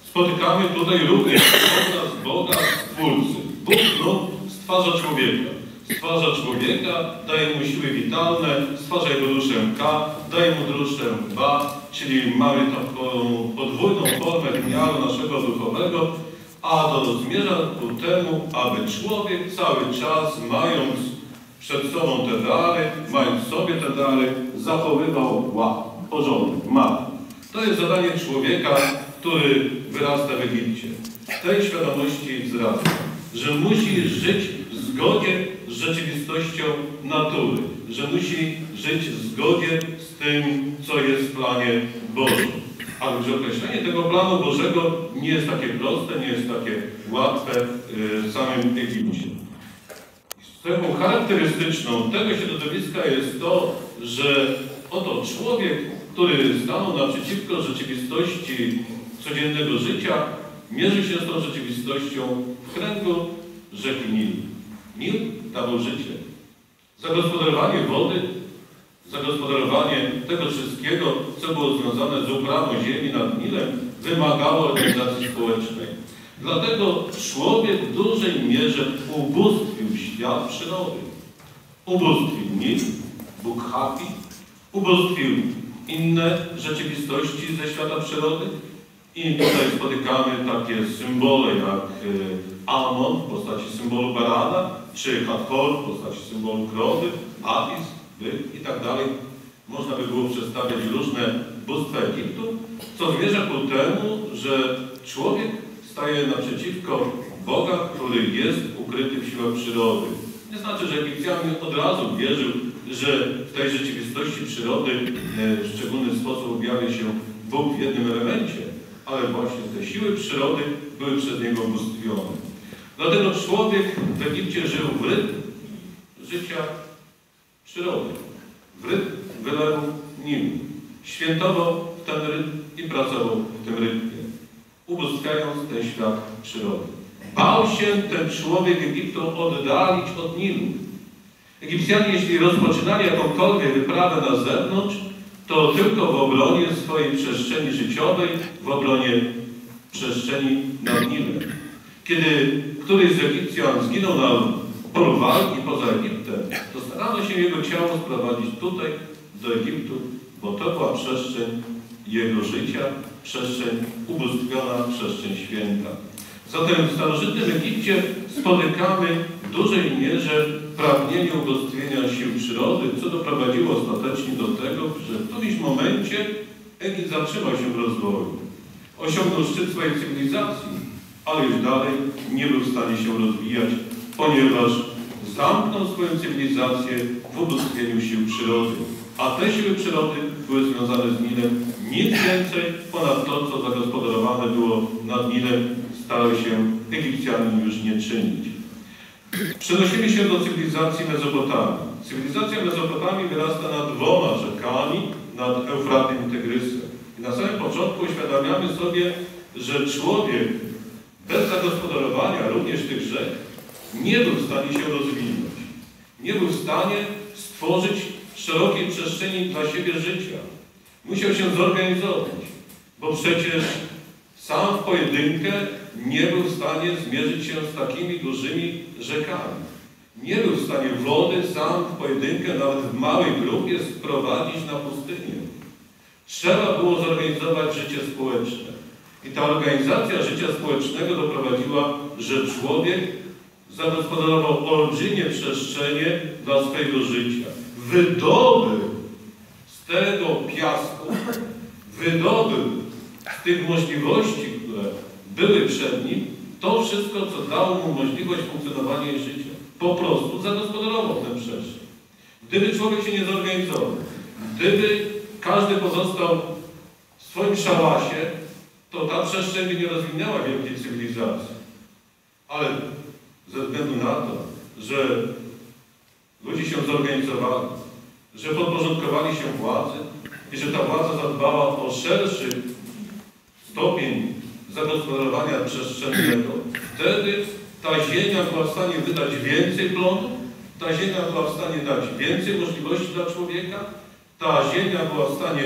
Spotykamy tutaj również obraz Boga Stwórcy. Bóg no, stwarza człowieka. Stwarza człowieka, daje mu siły witalne, stwarza jego duszę K, daje mu duszę Ba, czyli mamy taką podwójną formę wymiaru naszego duchowego, a to zmierza ku temu, aby człowiek cały czas, mając przed sobą te dary, mając sobie te dary, zachowywał ład, porządek, mat. To jest zadanie człowieka, który wyrasta w Egipcie. Tej świadomości wzrasta, że musi żyć w zgodzie z rzeczywistością natury, że musi żyć w zgodzie z tym, co jest w planie Bożym. Ale już określenie tego planu Bożego nie jest takie proste, nie jest takie łatwe y, w samym Egipcie. Cechą charakterystyczną tego środowiska jest to, że oto człowiek, który stanął naprzeciwko rzeczywistości codziennego życia, mierzy się z tą rzeczywistością w kręgu rzeki Nil. Nil dawał życie. Zagospodarowanie wody, zagospodarowanie tego wszystkiego, co było związane z uprawą ziemi nad Nilem, wymagało organizacji społecznej. Dlatego człowiek w dużej mierze świat przyrody. Ubóstwił Nil, Bóg Hapi, ubóstwił inne rzeczywistości ze świata przyrody. I tutaj spotykamy takie symbole jak Amon w postaci symbolu barana, czy Hathor w postaci symbolu krowy, Apis, byk i tak dalej. Można by było przedstawiać różne bóstwa Egiptu, co zmierza ku temu, że człowiek staje naprzeciwko Boga, który jest ukryty w siłach przyrody. Nie znaczy, że Egipcjanin od razu wierzył, że w tej rzeczywistości przyrody w szczególny sposób objawia się Bóg w jednym elemencie, ale właśnie te siły przyrody były przez niego ubóstwione. Dlatego człowiek w Egipcie żył w rytm życia przyrody, w rytm wylewu Nilu. Świętował w ten rytm i pracował w tym rytmie, ubóstwiając ten świat przyrody. Bał się ten człowiek Egiptu oddalić od Nilu. Egipcjanie, jeśli rozpoczynali jakąkolwiek wyprawę na zewnątrz, to tylko w obronie swojej przestrzeni życiowej, w obronie przestrzeni nad Nilem. Kiedy któryś z Egipcjan zginął na polu walki poza Egiptem, to starano się jego ciało sprowadzić tutaj, do Egiptu, bo to była przestrzeń jego życia, przestrzeń ubóstwiona, przestrzeń święta. Zatem w starożytnym Egipcie spotykamy w dużej mierze pragnienie ubóstwienia sił przyrody, co doprowadziło ostatecznie do tego, że w którymś momencie Egipt zatrzymał się w rozwoju. Osiągnął szczyt swojej cywilizacji, ale już dalej nie był w stanie się rozwijać, ponieważ zamknął swoją cywilizację w ubóstwieniu sił przyrody. A te siły przyrody były związane z Nilem nic więcej ponad to, co zagospodarowane było nad Nilem, stały się Egipcjanin już nie czynić. Przenosimy się do cywilizacji Mezopotamii. Cywilizacja Mezopotamii wyrasta nad dwoma rzekami, nad Eufratem i Tygrysem. I na samym początku uświadamiamy sobie, że człowiek bez zagospodarowania również tych rzek nie był w stanie się rozwinąć. Nie był w stanie stworzyć szerokiej przestrzeni dla siebie życia. Musiał się zorganizować, bo przecież sam w pojedynkę nie był w stanie zmierzyć się z takimi dużymi rzekami. Nie był w stanie wody sam w pojedynkę, nawet w małej grupie, sprowadzić na pustynię. Trzeba było zorganizować życie społeczne. I ta organizacja życia społecznego doprowadziła, że człowiek zagospodarował olbrzymie przestrzenie dla swojego życia. Wydobył z tego piasku, wydobył z tych możliwości, które były przed nim, to wszystko, co dało mu możliwość funkcjonowania i życia. Po prostu zagospodarował tę przestrzeń. Gdyby człowiek się nie zorganizował, gdyby każdy pozostał w swoim szałasie, to ta przestrzeń by nie rozwinęła wielkiej cywilizacji. Ale ze względu na to, że ludzie się zorganizowali, że podporządkowali się władzy i że ta władza zadbała o szerszy stopień zagospodarowania przestrzennego, wtedy ta ziemia była w stanie wydać więcej plonów, ta ziemia była w stanie dać więcej możliwości dla człowieka, ta ziemia była w stanie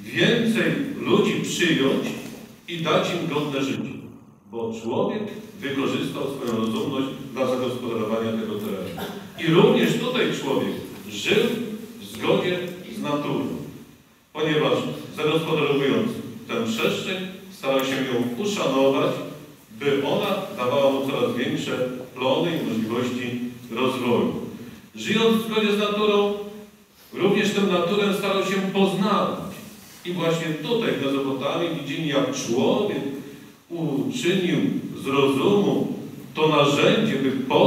więcej ludzi przyjąć i dać im godne życie. Bo człowiek wykorzystał swoją rozumność dla zagospodarowania tego terenu. I również tutaj człowiek żył w zgodzie z naturą, ponieważ zagospodarowując tę przestrzeń, starał się ją uszanować, by ona dawała mu coraz większe plony i możliwości rozwoju. Żyjąc w zgodzie z naturą, również tę naturę starał się poznawać. I właśnie tutaj w Mezopotamii widzimy, jak człowiek uczynił z rozumu to narzędzie, by poznać